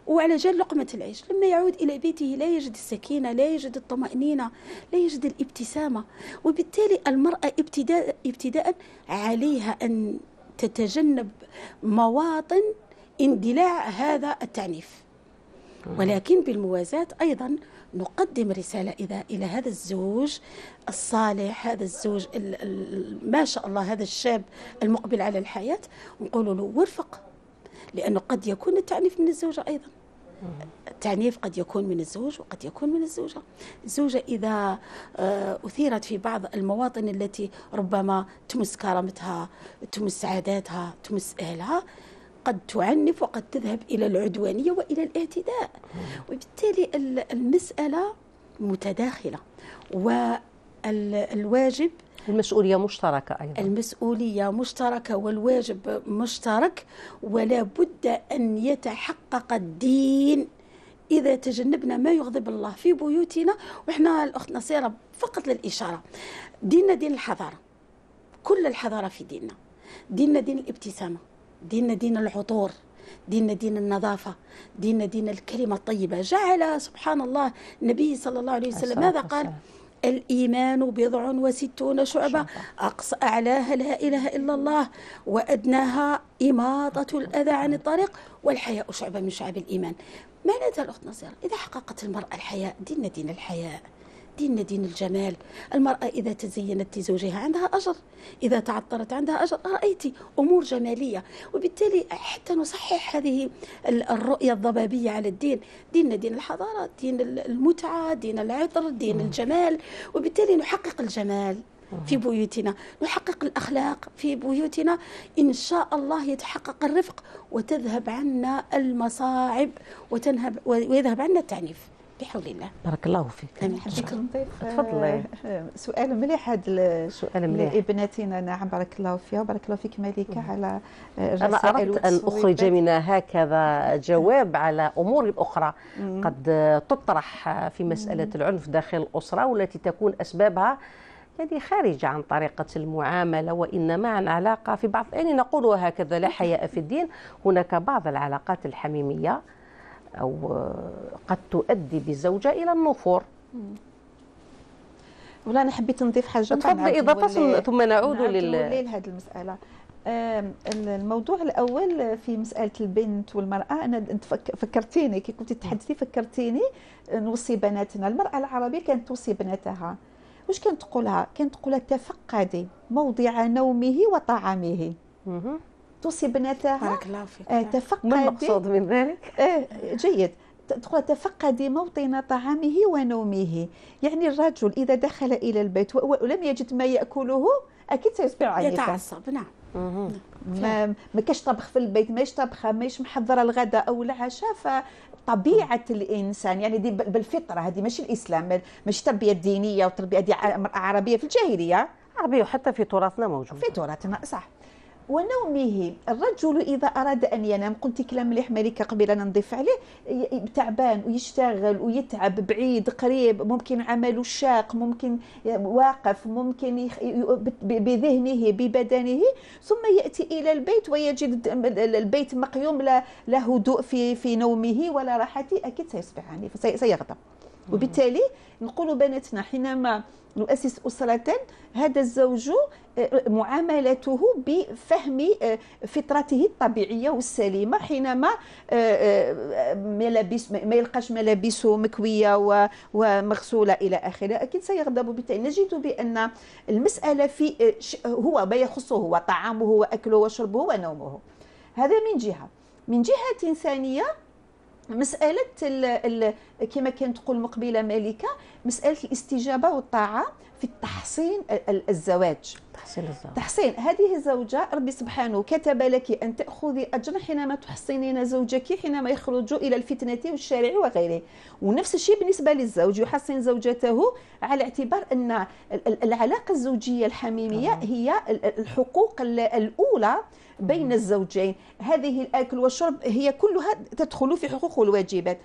وعلى جال لقمة العيش لما يعود إلى بيته لا يجد السكينة لا يجد الطمأنينة لا يجد الابتسامة. وبالتالي المرأة ابتداء, ابتداء عليها أن تتجنب مواطن اندلاع هذا التعنيف. ولكن بالموازاة أيضا نقدم رسالة إذا إلى هذا الزوج الصالح هذا الزوج ما شاء الله هذا الشاب المقبل على الحياة نقول له وفق لأنه قد يكون التعنيف من الزوجة أيضا. التعنيف قد يكون من الزوج وقد يكون من الزوجة. الزوجة إذا آه، أثيرت في بعض المواطن التي ربما تمس كرامتها تمس عاداتها تمس أهلها قد تعنف وقد تذهب إلى العدوانية وإلى الاعتداء. وبالتالي المسألة متداخلة. والواجب المسؤولية مشتركة أيضا. المسؤولية مشتركة والواجب مشترك ولا بد أن يتحقق الدين إذا تجنبنا ما يغضب الله في بيوتنا. وإحنا الأخت نصيرة فقط للإشارة. ديننا دين الحضارة. كل الحضارة في ديننا. ديننا دين الابتسامة. ديننا دين العطور ديننا دين النظافة ديننا دين الكلمة الطيبة. جعل سبحان الله النبي صلى الله عليه وسلم ماذا قال؟ الإيمان بضع وستون شعبة. أقصى أعلاها لا إله إلا الله وأدناها إماطة الأذى عن الطريق والحياء شعبة من شعب الإيمان. معناتها الأخت نصير إذا حققت المرأة الحياء دين دين الحياء. ديننا دين الجمال. المرأة إذا تزينت لزوجها عندها أجر. إذا تعطرت عندها أجر. رأيت أمور جمالية. وبالتالي حتى نصحح هذه الرؤية الضبابية على الدين. ديننا دين الحضارة دين المتعة دين العطر دين الجمال. وبالتالي نحقق الجمال في بيوتنا. نحقق الأخلاق في بيوتنا. إن شاء الله يتحقق الرفق. وتذهب عنا المصاعب. وتنهب ويذهب عنا التعنيف. بحول الله. بارك الله فيك. أنا حبيت نضيف تفضلي. آه، سؤال مليح هذا سؤال مليح. لابنتنا نعم بارك الله فيها وبارك الله فيك ملكه على الرسائل أنا أردت أن أخرج منها هكذا جواب على أمور أخرى قد تطرح في مسألة العنف داخل الأسرة والتي تكون أسبابها يعني خارجة عن طريقة المعاملة وإنما عن علاقة في بعض. يعني نقول هكذا لا حياء في الدين. هناك بعض العلاقات الحميمية أو قد تؤدي بالزوجة إلى النفور. ولا أنا حبيت نضيف حاجة تفضلي إضافة ثم نعود لل لهذه المسألة. الموضوع الأول في مسألة البنت والمرأة أنا فكرتيني كي كنت تحدثي فكرتيني نوصي بناتنا. المرأة العربية كانت توصي بناتها. واش كانت تقولها؟ كانت تقولها تفقدي موضع نومه وطعامه. توصي بناتها. بارك الله فيك. آه تفقدي ما المقصود من ذلك؟ آه جيد. تقول تفقدي موطن طعامه ونومه. يعني الرجل إذا دخل إلى البيت ولم يجد ما يأكله أكيد سيصبح عنيفا. يتعصب نعم. ما ما كاش طبخ في البيت ماش طبخة ماش محضرة الغداء أو العشاء فطبيعة الإنسان يعني دي بالفطرة هذه ماشي الإسلام ماشي تربية دينية وتربية دي عربية في الجاهلية. عربية وحتى في تراثنا موجود في تراثنا صح. ونومه. الرجل إذا أراد أن ينام قلت كلام مليح ملكة قبل أن نضيف عليه تعبان ويشتغل ويتعب بعيد قريب ممكن عمله شاق ممكن واقف ممكن بذهنه ببدنه ثم يأتي إلى البيت ويجد البيت مقيوم لا هدوء في في نومه ولا راحته أكيد سيصبح عنيف سيغضب. وبالتالي نقول بناتنا حينما نؤسس أسرة هذا الزوج آه، معاملته بفهم آه، فطرته الطبيعية والسليمة حينما آه، ملابس ما يلقاش ملابسه مكوية ومغسولة إلى آخره. أكيد سيغضب. بالتالي نجد بأن المسألة في هو ما يخصه هو طعامه وأكله وشربه ونومه هذا من جهة. من جهة ثانية مسألة كما كانت تقول مقبلة مالكة مسألة الاستجابة والطاعة في التحصين الزواج. تحصين الزواج. تحصين. هذه الزوجة ربي سبحانه كتب لك أن تأخذي أجرا حينما تحصنين زوجك حينما يخرج إلى الفتنة والشارع وغيره. ونفس الشيء بالنسبة للزوج يحصن زوجته على اعتبار أن العلاقة الزوجية الحميمية هي الحقوق الأولى بين الزوجين. هذه الأكل والشرب هي كلها تدخل في حقوق والواجبات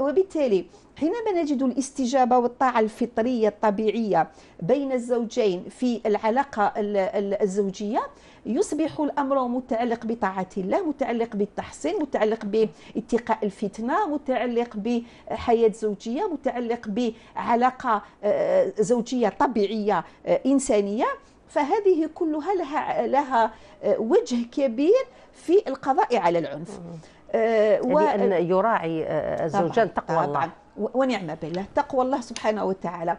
وبالتالي حينما نجد الاستجابة والطاعة الفطرية الطبيعية بين الزوجين في العلاقة الزوجية يصبح الأمر متعلق بطاعة الله متعلق بالتحسين متعلق باتقاء الفتنة متعلق بحياة زوجية متعلق بعلاقة آه، زوجية طبيعية آه، إنسانية. فهذه كلها لها لها آه، وجه كبير في القضاء على العنف. آه يعني أن يراعي آه، الزوجان تقوى الله. ونعم بالله تقوى الله سبحانه وتعالى.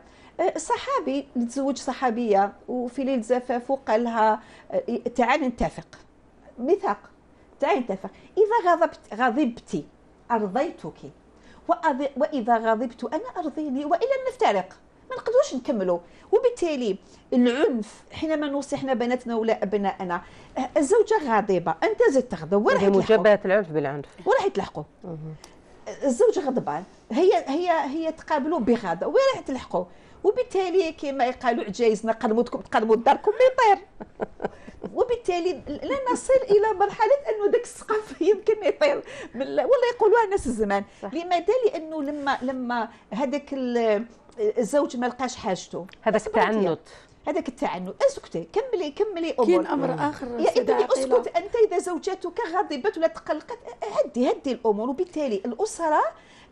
صحابي تزوج صحابية وفي ليلة زفاف وقال لها تعالي نتفق. ميثاق. تعالي نتفق. إذا غضبت غضبتي أرضيتك. وإذا غضبت أنا أرضيني وإلا نفترق. ما نقدروش نكملوا وبالتالي العنف حينما نصحنا بناتنا ولا أبنائنا الزوجة غاضبة أنت زدت تغضب ولا مجابهة العنف بالعنف. ولا يتلحقوا الزوج غضبان. هي هي هي تقابلوا بغضب وين راح تلحقوا وبالتالي كما يقالوا عجايزنا قدموا تقدموا داركم يطير وبالتالي لا نصل إلى مرحلة أنه ذاك السقف يمكن يطير. ولا يقولوها الناس الزمان. لماذا؟ لأنه لما لما هذاك الزوج ما لقاش حاجته. هذاك التعنت هذاك التعنت. اسكتي كملي كملي أمور. كاين أمر آخر يا ابني اسكت أنت إذا زوجتك غضبت ولا تقلقت هدي هدي الأمور. وبالتالي الأسرة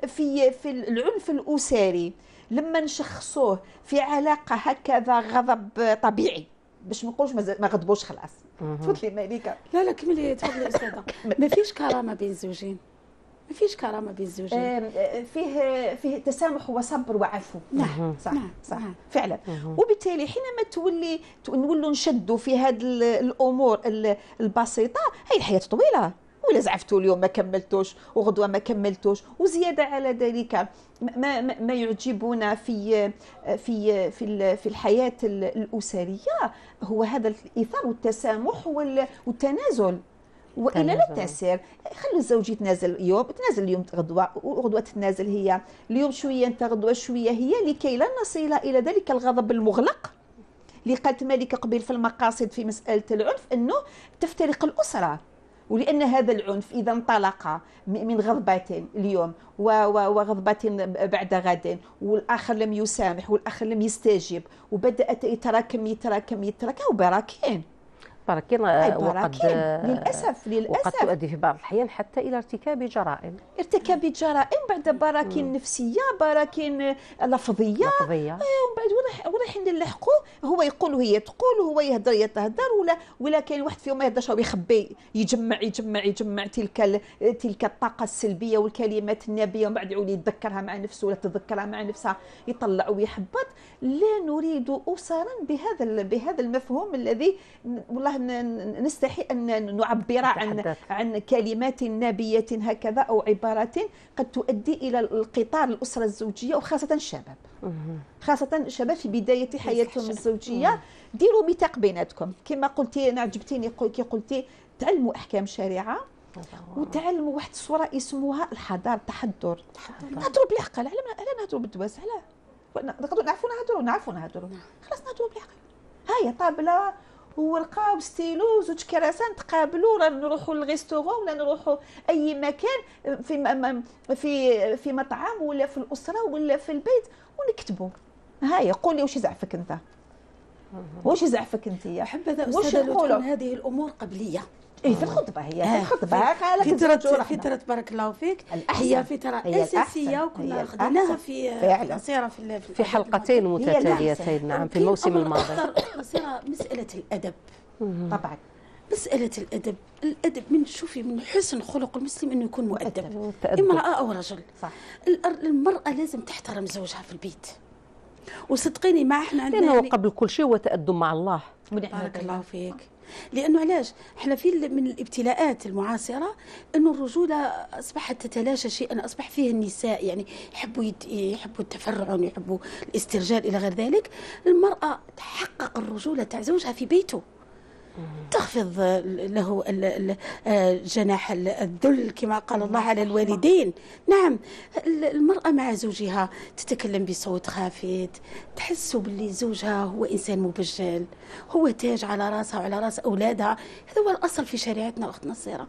في في العنف الأسري لما نشخصوه في علاقة هكذا غضب طبيعي. باش ما نقولش ما غضبوش خلاص. تفضلي مالكه لا لا كملي تفضلي أستاذة. ما فيش كرامة بين الزوجين. ما فيش كرامة بين الزوجين. آه، فيه فيه تسامح وصبر وعفو. نعم صح نعم صح نعم. فعلا. وبالتالي حينما تولي نولوا نشدوا في هذه الأمور البسيطة هي الحياة طويلة. ولا زعفتوا اليوم ما كملتوش وغدوة ما كملتوش وزيادة على ذلك ما ما يعجبنا في في في في الحياة الأسرية. هو هذا الايثار والتسامح والتنازل. وإلا لا تسير خلي الزوج يتنازل اليوم تنازل اليوم غدوه وغدوة تتنازل هي. اليوم شوية انت غدوه شوية هي لكي لا نصل إلى ذلك الغضب المغلق. اللي قالت مالك قبل في المقاصد في مسألة العنف إنه تفترق الأسرة. ولأن هذا العنف إذا انطلق من غضبات اليوم وغضبات بعد غد والآخر لم يسامح والآخر لم يستجب وبدأت يتراكم يتراكم يتراكم وبراكين براكين وقد للاسف للأسف وقد تؤدي في بعض الأحيان حتى إلى ارتكاب جرائم. ارتكاب جرائم بعد براكين نفسية براكين لفظية. لفظية. إيه، ومن بعد وراح نلحقوا هو يقول وهي تقول وهو يهدر يتهدر ولا ولا كاين واحد فيهم ما يهدرش يخبي يجمع يجمع يجمع تلك تلك الطاقة السلبية والكلمات النابية ومن بعد يعود يتذكرها مع نفسه ولا تتذكرها مع نفسها يطلع ويحبط. لا نريد أسرا بهذا بهذا المفهوم الذي والله نستحي أن نعبر عن عن كلمات نابية هكذا أو عبارات قد تؤدي إلى القطار الأسرة الزوجية وخاصة الشباب. خاصة الشباب في بداية حياتهم الزوجية. ديروا ميثاق بيناتكم. كما قلتي أنا عجبتيني كي قلتي تعلموا أحكام شريعة وتعلموا واحد الصورة اسمها الحضاره التحضر نهضروا بالعقل. على ما نهضروا بالدواس. علاه نقدروا نعرفوا نهضروا نعرفوا نهضروا. خلاص نهضروا بالعقل. هيا طابلة ورقه وستيلو زوج كراسان تقابلوا راه نروحوا للغيستورون ولا نروحوا أي مكان في في في مطعم ولا في الأسرة ولا في البيت ونكتبوا هاي قولي واش يزعفك أنت؟ واش يزعفك أنت يا حبذا أستاذة هذه الأمور قبلية. اي في الخطبة هي في الخطبة. في فتره فتره بارك الله فيك. هي فتره أساسية وكنا خدناها في قصيرة في في حلقتين متتاليتين نعم في الموسم الماضي. قصيرة مسألة الأدب. طبعا. مسألة الأدب. الأدب من شوفي من حسن خلق المسلم أنه يكون مؤدب. امرأة أو رجل. صح. المرأة لازم تحترم زوجها في البيت. وصدقيني ما إحنا عندنا لأنه يعني قبل كل شيء هو تأدب مع الله. بارك الله فيك. لأنه علاش؟ إحنا في من الابتلاءات المعاصرة إنه الرجولة أصبحت تتلاشى شيئا أصبح فيه النساء يعني يحبوا يحبوا التفرع يحبوا الاسترجال إلى غير ذلك. المرأة تحقق الرجولة تاع زوجها في بيته. تخفض له جناح الذل كما قال الله على الوالدين. نعم المرأة مع زوجها تتكلم بصوت خافت تحس باللي زوجها هو إنسان مبجل هو تاج على راسها وعلى راس أولادها. هذا هو الأصل في شريعتنا أختنا الصغيرة.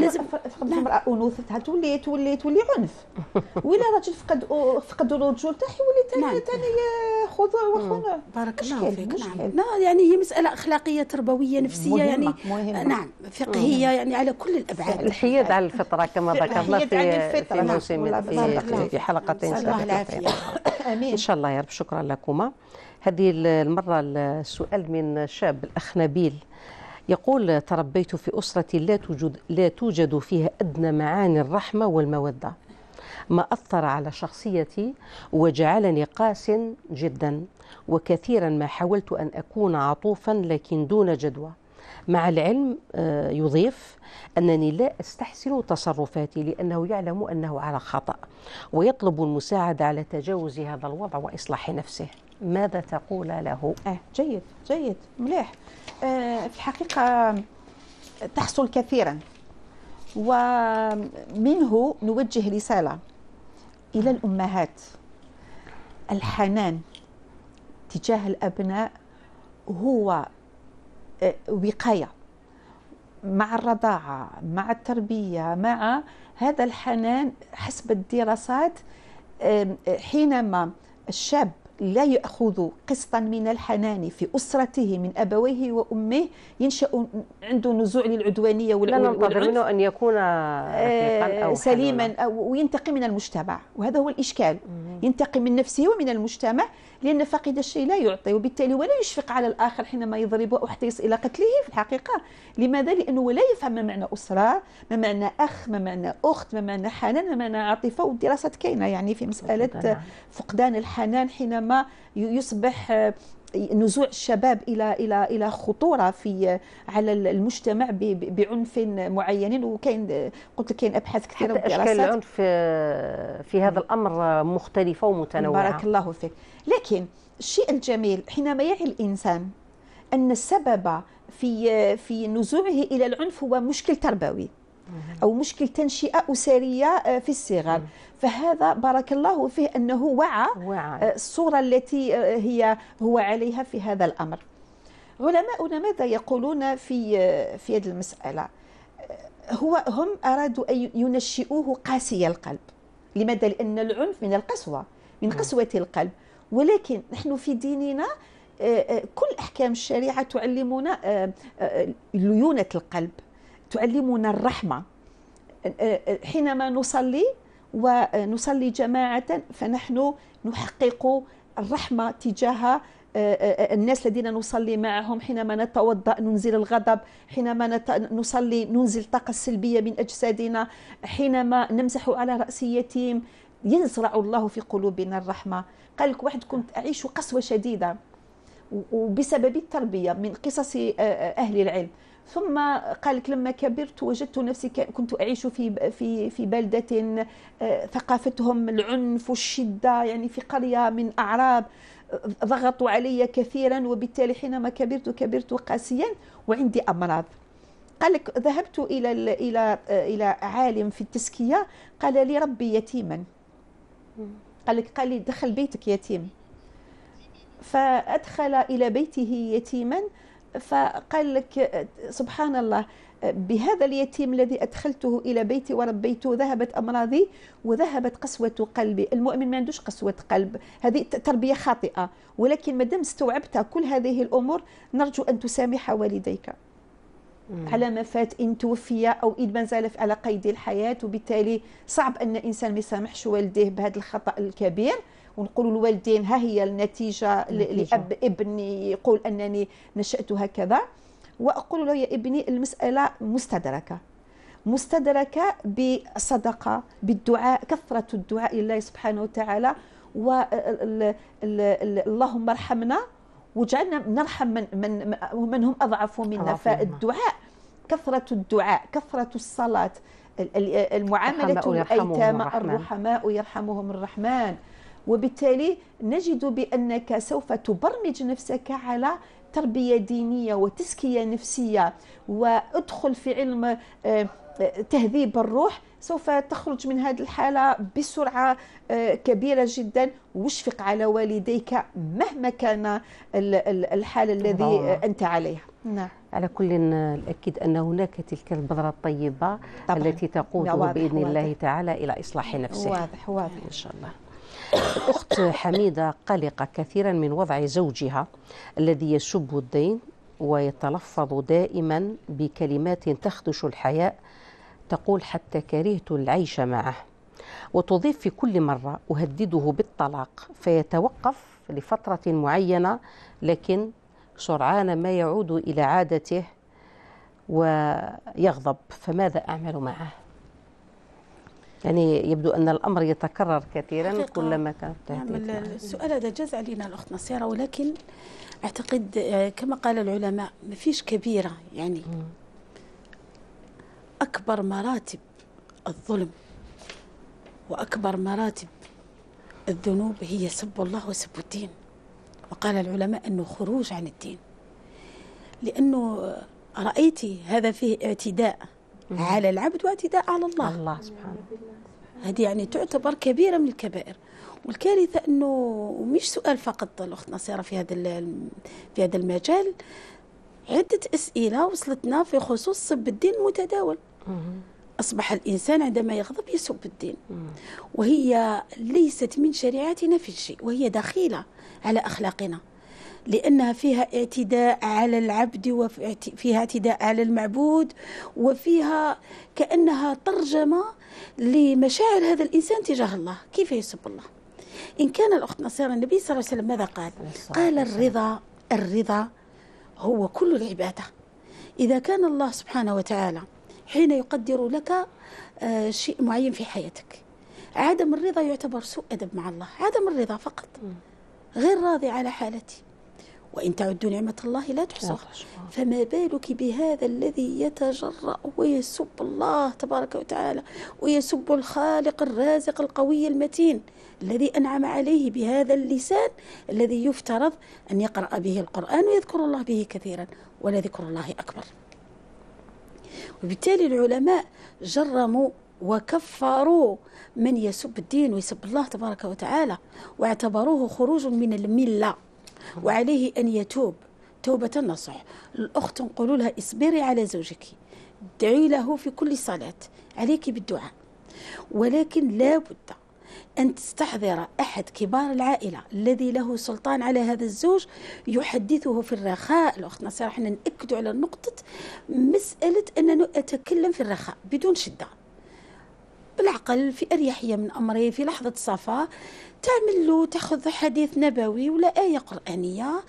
لازم فقد المرأة انوثتها تولي تولي تولي عنف؟ ولا راجل فقد فقد رجولته يولي ثاني نعم. ثاني خضوع وخنوع بارك الله فيك. نعم. لا يعني هي مسألة أخلاقية تربوية نفسية مهمة يعني مهمة. نعم. فقهية يعني على كل الأبعاد. الحياد على الفطرة كما ذكرنا في في موسم في, في حلقتين سابقتين آمين. إن شاء الله يا رب. شكرا لكما. هذه المرة السؤال من شاب الاخ نبيل يقول تربيت في أسرة لا توجد, لا توجد فيها أدنى معاني الرحمة والمودة. ما أثر على شخصيتي وجعلني قاس جدا وكثيرا ما حاولت أن أكون عطوفا لكن دون جدوى. مع العلم آه، يضيف أنني لا أستحسن تصرفاتي لأنه يعلم أنه على خطأ ويطلب المساعدة على تجاوز هذا الوضع وإصلاح نفسه. ماذا تقول له؟ آه جيد جيد مليح. آه في الحقيقة تحصل كثيرا. ومنه نوجه رسالة إلى الأمهات. الحنان تجاه الأبناء هو آه، وقاية. مع الرضاعة مع التربية مع هذا الحنان حسب الدراسات حينما الشاب لا يأخذ قسطا من الحنان في أسرته من أبويه وأمه ينشأ عنده نزوع للعدوانية لا ننتظر منه أن يكون أو سليما أو وينتقي من المجتمع وهذا هو الإشكال. ينتقي من نفسه ومن المجتمع لأن فاقد الشيء لا يعطي وبالتالي ولا يشفق على الآخر حينما يضربه أو حتى يصل إلى قتله في الحقيقة. لماذا؟ لأنه لا يفهم ما معنى أسرة ما معنى أخ ما معنى أخت ما معنى حنان ما معنى عاطفة والدراسات كاينة. يعني في مسألة فقدان الحنان حينما يصبح نزوع الشباب إلى إلى إلى خطورة في على المجتمع بعنف معين. وكاين قلت لك كاين أبحاث كثيرة حتى أشكال العنف في هذا الأمر مختلفة ومتنوعة. بارك الله فيك. لكن الشيء الجميل حينما يعي الإنسان أن السبب في في نزوعه إلى العنف هو مشكل تربوي. أو مشكل تنشئة أسرية آه، في الصغر. فهذا بارك الله فيه أنه وعى. آه، الصورة التي آه، هي هو عليها في هذا الأمر. علماؤنا ماذا يقولون في في هذه المسألة؟ هو هم أرادوا أن ينشئوه قاسي القلب. لماذا؟ لأن العنف من القسوة من قسوة القلب. ولكن نحن في ديننا كل أحكام الشريعة تعلمنا ليونة القلب. تعلمنا الرحمة. حينما نصلي ونصلي جماعة فنحن نحقق الرحمة تجاه الناس الذين نصلي معهم. حينما نتوضأ ننزل الغضب حينما نصلي ننزل الطاقة السلبية من أجسادنا حينما نمسح على رأس يتيم. يزرع الله في قلوبنا الرحمة. قال لك واحد كنت أعيش قسوة شديدة وبسبب التربية من قصص أهل العلم. ثم قال لك لما كبرت وجدت نفسي كنت أعيش في في في بلدة آه، ثقافتهم العنف والشدة يعني في قرية من أعراب ضغطوا علي كثيرا وبالتالي حينما كبرت كبرت قاسيا وعندي أمراض. قال لك ذهبت إلى إلى إلى عالم في التزكية. قال لي ربي يتيما. قال لك قال لي دخل بيتك يتيم. فأدخل إلى بيته يتيما. فقال لك سبحان الله بهذا اليتيم الذي أدخلته إلى بيتي وربيته ذهبت أمراضي وذهبت قسوة قلبي المؤمن ما عندوش قسوة قلب. هذه تربية خاطئة. ولكن ما دام استوعبت كل هذه الأمور نرجو أن تسامح والديك. على ما فات إن توفي أو إن ما زال على قيد الحياة وبالتالي صعب أن إنسان ما يسامحش والديه بهذا الخطأ الكبير. ونقول الوالدين ها هي النتيجة, لأب ابني يقول أنني نشأت هكذا. وأقول له يا ابني المسألة مستدركة. مستدركة بالصدقة بالدعاء كثرة الدعاء لله سبحانه وتعالى. اللهم ارحمنا. واجعلنا نرحم من, من, من هم أضعف منا. فالدعاء كثرة الدعاء كثرة الصلاة المعاملة الأيتام الرحماء يرحمهم الرحمن. وبالتالي نجد بأنك سوف تبرمج نفسك على تربية دينية وتزكية نفسية وادخل في علم آه، تهذيب الروح. سوف تخرج من هذه الحالة بسرعة آه، كبيرة جدا. واشفق على والديك مهما كان الحال الذي أنت عليها. نعم. على كل الأكيد أن هناك تلك البذرة الطيبة طبعا. التي تقوده بإذن واضح. الله تعالى إلى إصلاح نفسه. واضح واضح. إن شاء الله. الأخت حميدة قلقة كثيرا من وضع زوجها الذي يسب الدين ويتلفظ دائما بكلمات تخدش الحياء تقول حتى كرهت العيش معه. وتضيف في كل مرة أهدده بالطلاق فيتوقف لفترة معينة لكن سرعان ما يعود إلى عادته ويغضب. فماذا أعمل معه؟ يعني يبدو أن الأمر يتكرر كثيرا كلما كانت نعم السؤال هذا جاز علينا الأخت نصيرة ولكن أعتقد آه، كما قال العلماء ما فيش كبيرة يعني. أكبر مراتب الظلم وأكبر مراتب الذنوب هي سب الله وسب الدين. وقال العلماء أنه خروج عن الدين. لأنه رأيتي هذا فيه اعتداء. على العبد واعتداء على الله. الله سبحانه. هذه يعني تعتبر كبيرة من الكبائر. والكارثة أنه مش سؤال فقط الأخت نصيرة في هذا في هذا المجال. عدة أسئلة وصلتنا في خصوص سب الدين المتداول. أصبح الإنسان عندما يغضب يسب الدين. وهي ليست من شريعتنا في شيء وهي دخيلة على أخلاقنا. لأنها فيها اعتداء على العبد وفيها اعتداء على المعبود وفيها كأنها ترجمة لمشاعر هذا الإنسان تجاه الله. كيف يسب الله؟ إن كان الأخت نصيرة النبي صلى الله عليه وسلم ماذا قال؟ قال الرضا الرضا هو كل العبادة. إذا كان الله سبحانه وتعالى حين يقدر لك آه، شيء معين في حياتك عدم الرضا يعتبر سوء أدب مع الله. عدم الرضا فقط. غير راضي على حالتي. وإن تعدوا نعمة الله لا تحصوها. فما بالك بهذا الذي يتجرأ ويسب الله تبارك وتعالى ويسب الخالق الرازق القوي المتين الذي أنعم عليه بهذا اللسان الذي يفترض أن يقرأ به القرآن ويذكر الله به كثيرا ولذكر الله أكبر. وبالتالي العلماء جرموا وكفروا من يسب الدين ويسب الله تبارك وتعالى واعتبروه خروج من الملة. وعليه أن يتوب توبة نصح الأخت نقول لها اصبري على زوجك. ادعي له في كل صلاة. عليك بالدعاء. ولكن لا بد أن تستحضر أحد كبار العائلة الذي له سلطان على هذا الزوج يحدثه في الرخاء. الأخت نصير إحنا نأكد على نقطة مسألة أننا أتكلم في الرخاء بدون شدة. بالعقل في أريحية من أمره في لحظة صفاء. تعمل له تاخذ حديث نبوي ولا آية قرآنية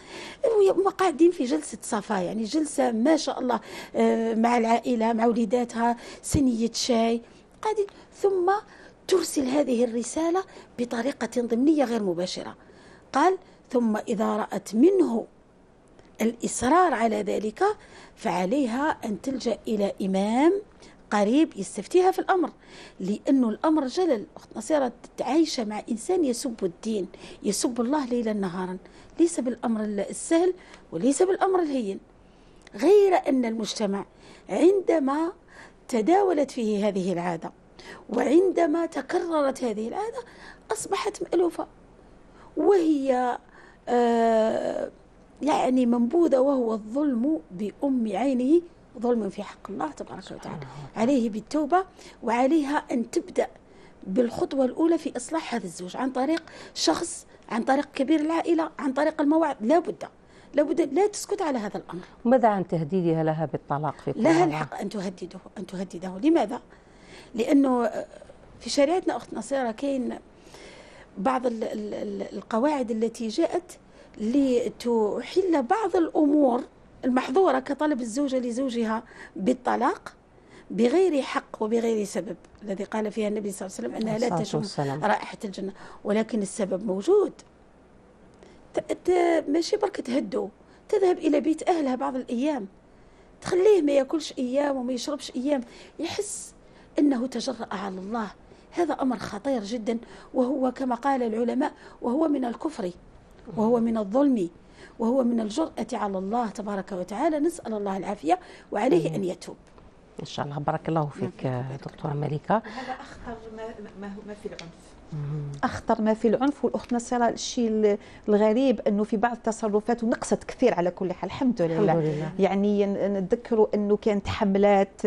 وقاعدين في جلسة صفاء يعني جلسة ما شاء الله آه، مع العائلة مع وليداتها سنية شاي. قاعدين ثم ترسل هذه الرسالة بطريقة ضمنية غير مباشرة. قال ثم إذا رأت منه الإصرار على ذلك فعليها أن تلجأ إلى إمام قريب يستفتيها في الأمر لأنه الأمر جلل. أخت نصيرة عايشة مع إنسان يسب الدين يسب الله ليلا نهارا. ليس بالأمر السهل وليس بالأمر الهين. غير أن المجتمع عندما تداولت فيه هذه العادة وعندما تكررت هذه العادة أصبحت مألوفة. وهي آه يعني منبوذة وهو الظلم بأم عينه ظلم في حق الله تبارك وتعالى. عليه بالتوبة وعليها أن تبدأ بالخطوة الأولى في إصلاح هذا الزوج عن طريق شخص عن طريق كبير العائلة عن طريق الموعظ لا بد لابد لا تسكت على هذا الأمر. ماذا عن تهديدها لها بالطلاق في لها الحق أن تهدده أن تهدده. لماذا؟ لأنه في شريعتنا أخت نصيرة كاين بعض القواعد التي جاءت لتحل بعض الأمور المحظورة كطلب الزوجة لزوجها بالطلاق بغير حق وبغير سبب. الذي قال فيها النبي صلى الله عليه وسلم أنها لا تشم رائحة الجنة ولكن السبب موجود. ماشي برك تهدو. تذهب إلى بيت أهلها بعض الأيام. تخليه ما يأكلش أيام وما يشربش أيام. يحس أنه تجرأ على الله. هذا أمر خطير جدا وهو كما قال العلماء وهو من الكفر وهو من الظلم. وهو من الجرأة على الله تبارك وتعالى. نسأل الله العافية وعليه أن يتوب. إن شاء الله. بارك الله فيك دكتورة ملكة هذا أخطر ما, ما في العنف. أخطر ما في العنف والأخت نصيرة الشيء الغريب إنه في بعض التصرفات ونقصت كثير على كل حال. الحمد لله, الحمد لله. يعني نتذكروا إنه كانت حملات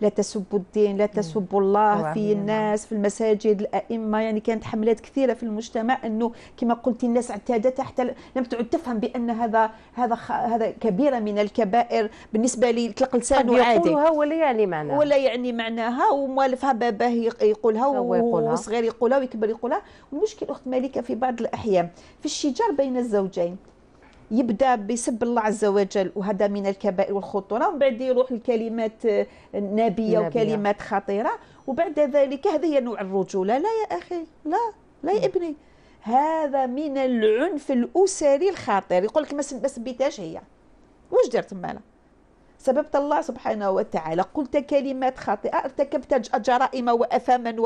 لا تسبوا الدين لا تسبوا الله في الناس في المساجد الأئمة. يعني كانت حملات كثيرة في المجتمع إنه كما قلت الناس اعتادتها حتى لم تعد تفهم بأن هذا هذا هذا كبيرة من الكبائر. بالنسبة لي اطلاق لسانه عادي. ولا يعني معناها؟ ولا يعني معناها وموالفها باباه يقولها. وصغير يقولها ويكبر يقولها والمشكل أخت مالكة في بعض الأحيان في الشجار بين الزوجين. يبدأ بسب الله عز وجل وهذا من الكبائر والخطورة. ومن بعد يروح لكلمات نابية وكلمات خطيرة. وبعد ذلك هذا هي نوع الرجولة. لا يا أخي لا لا يا ابني. هذا من العنف الأسري الخطير. يقول لك ما سبيتهاش هي. واش درت مالا سببت الله سبحانه وتعالى. قلت كلمات خاطئة ارتكبت جرائم وأثاما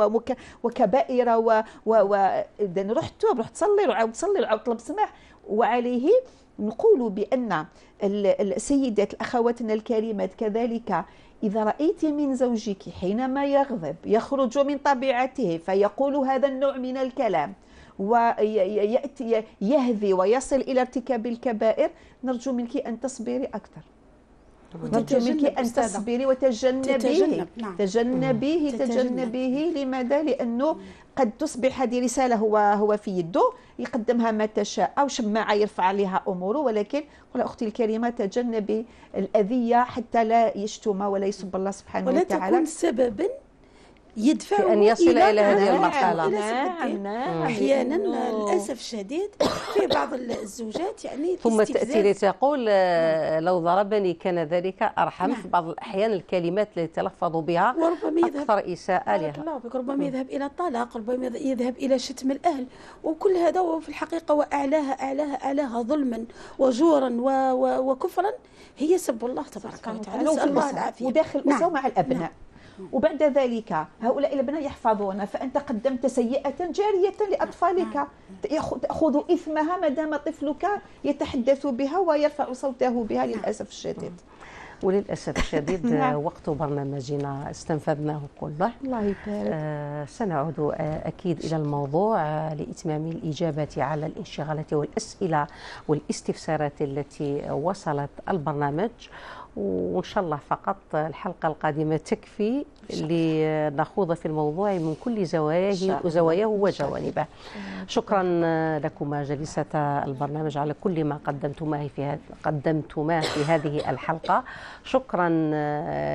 وكبائر و, و... و... رحت توب رحت تصلي وعاود تصلي وعاود طلب سماح. وعليه نقول بأن السيدات الأخواتنا الكريمات كذلك إذا رأيت من زوجك حينما يغضب يخرج من طبيعته فيقول هذا النوع من الكلام ويأتي يهذي ويصل إلى ارتكاب الكبائر نرجو منك أن تصبري أكثر. منك أن تصبري وتجنبيه تجنب. نعم. تجنبيه تجنبيه لماذا؟ لأنه قد تصبح هذه رسالة هو هو في يده يقدمها متى شاء أو شماعة يرفع عليها أموره ولكن قل أختي الكريمة تجنبي الأذية حتى لا يشتم ولا يسب الله سبحانه ولا وتعالى ولا تكون سببا يدفع أن يصل إلى هذه المرحلة. نعم نعم أحيانا للأسف الشديد في بعض الزوجات يعني ثم تأتي لتقول آه، لو ضربني كان ذلك أرحم. نعم. في بعض الأحيان الكلمات التي تلفظ بها وربما يذهب أكثر إساءة لها. الله ربما يذهب إلى الطلاق ربما يذهب إلى شتم الأهل. وكل هذا هو في الحقيقة وأعلاها أعلاها أعلاها ظلما وجورا و و وكفرا. هي سب الله تبارك وتعالى. نسأل الله العافية. وداخل الاسره نعم. مع الأبناء. نعم. وبعد ذلك هؤلاء الابناء يحفظون فأنت قدمت سيئة جارية لأطفالك. يأخذ- تاخذ إثمها ما دام طفلك يتحدث بها ويرفع صوته بها للأسف الشديد. وللأسف الشديد نعم. آه، وقت برنامجنا استنفذناه كله. الله يبارك. آه، سنعود آه، أكيد إلى الموضوع آه، لإتمام الإجابة على الانشغالات والأسئلة والاستفسارات التي وصلت البرنامج. وإن شاء الله فقط الحلقة القادمة تكفي. لنخوض في الموضوع من كل زواياه شاء الله. زواياه وجوانبه. شكرا لكما جلسة البرنامج على كل ما قدمتماه في هذه قدمتماه في هذه الحلقة. شكرا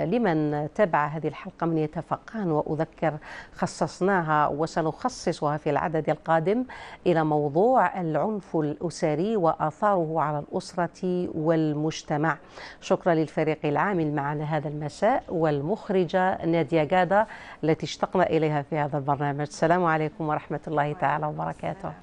لمن تابع هذه الحلقة من يتفقهن وأذكر خصصناها وسنخصصها في العدد القادم إلى موضوع العنف الأسري وآثاره على الأسرة والمجتمع. شكرا للفريق العامل معنا هذا المساء والمخرجة نادية جادة التي اشتقنا إليها في هذا البرنامج. السلام عليكم ورحمة الله تعالى وبركاته.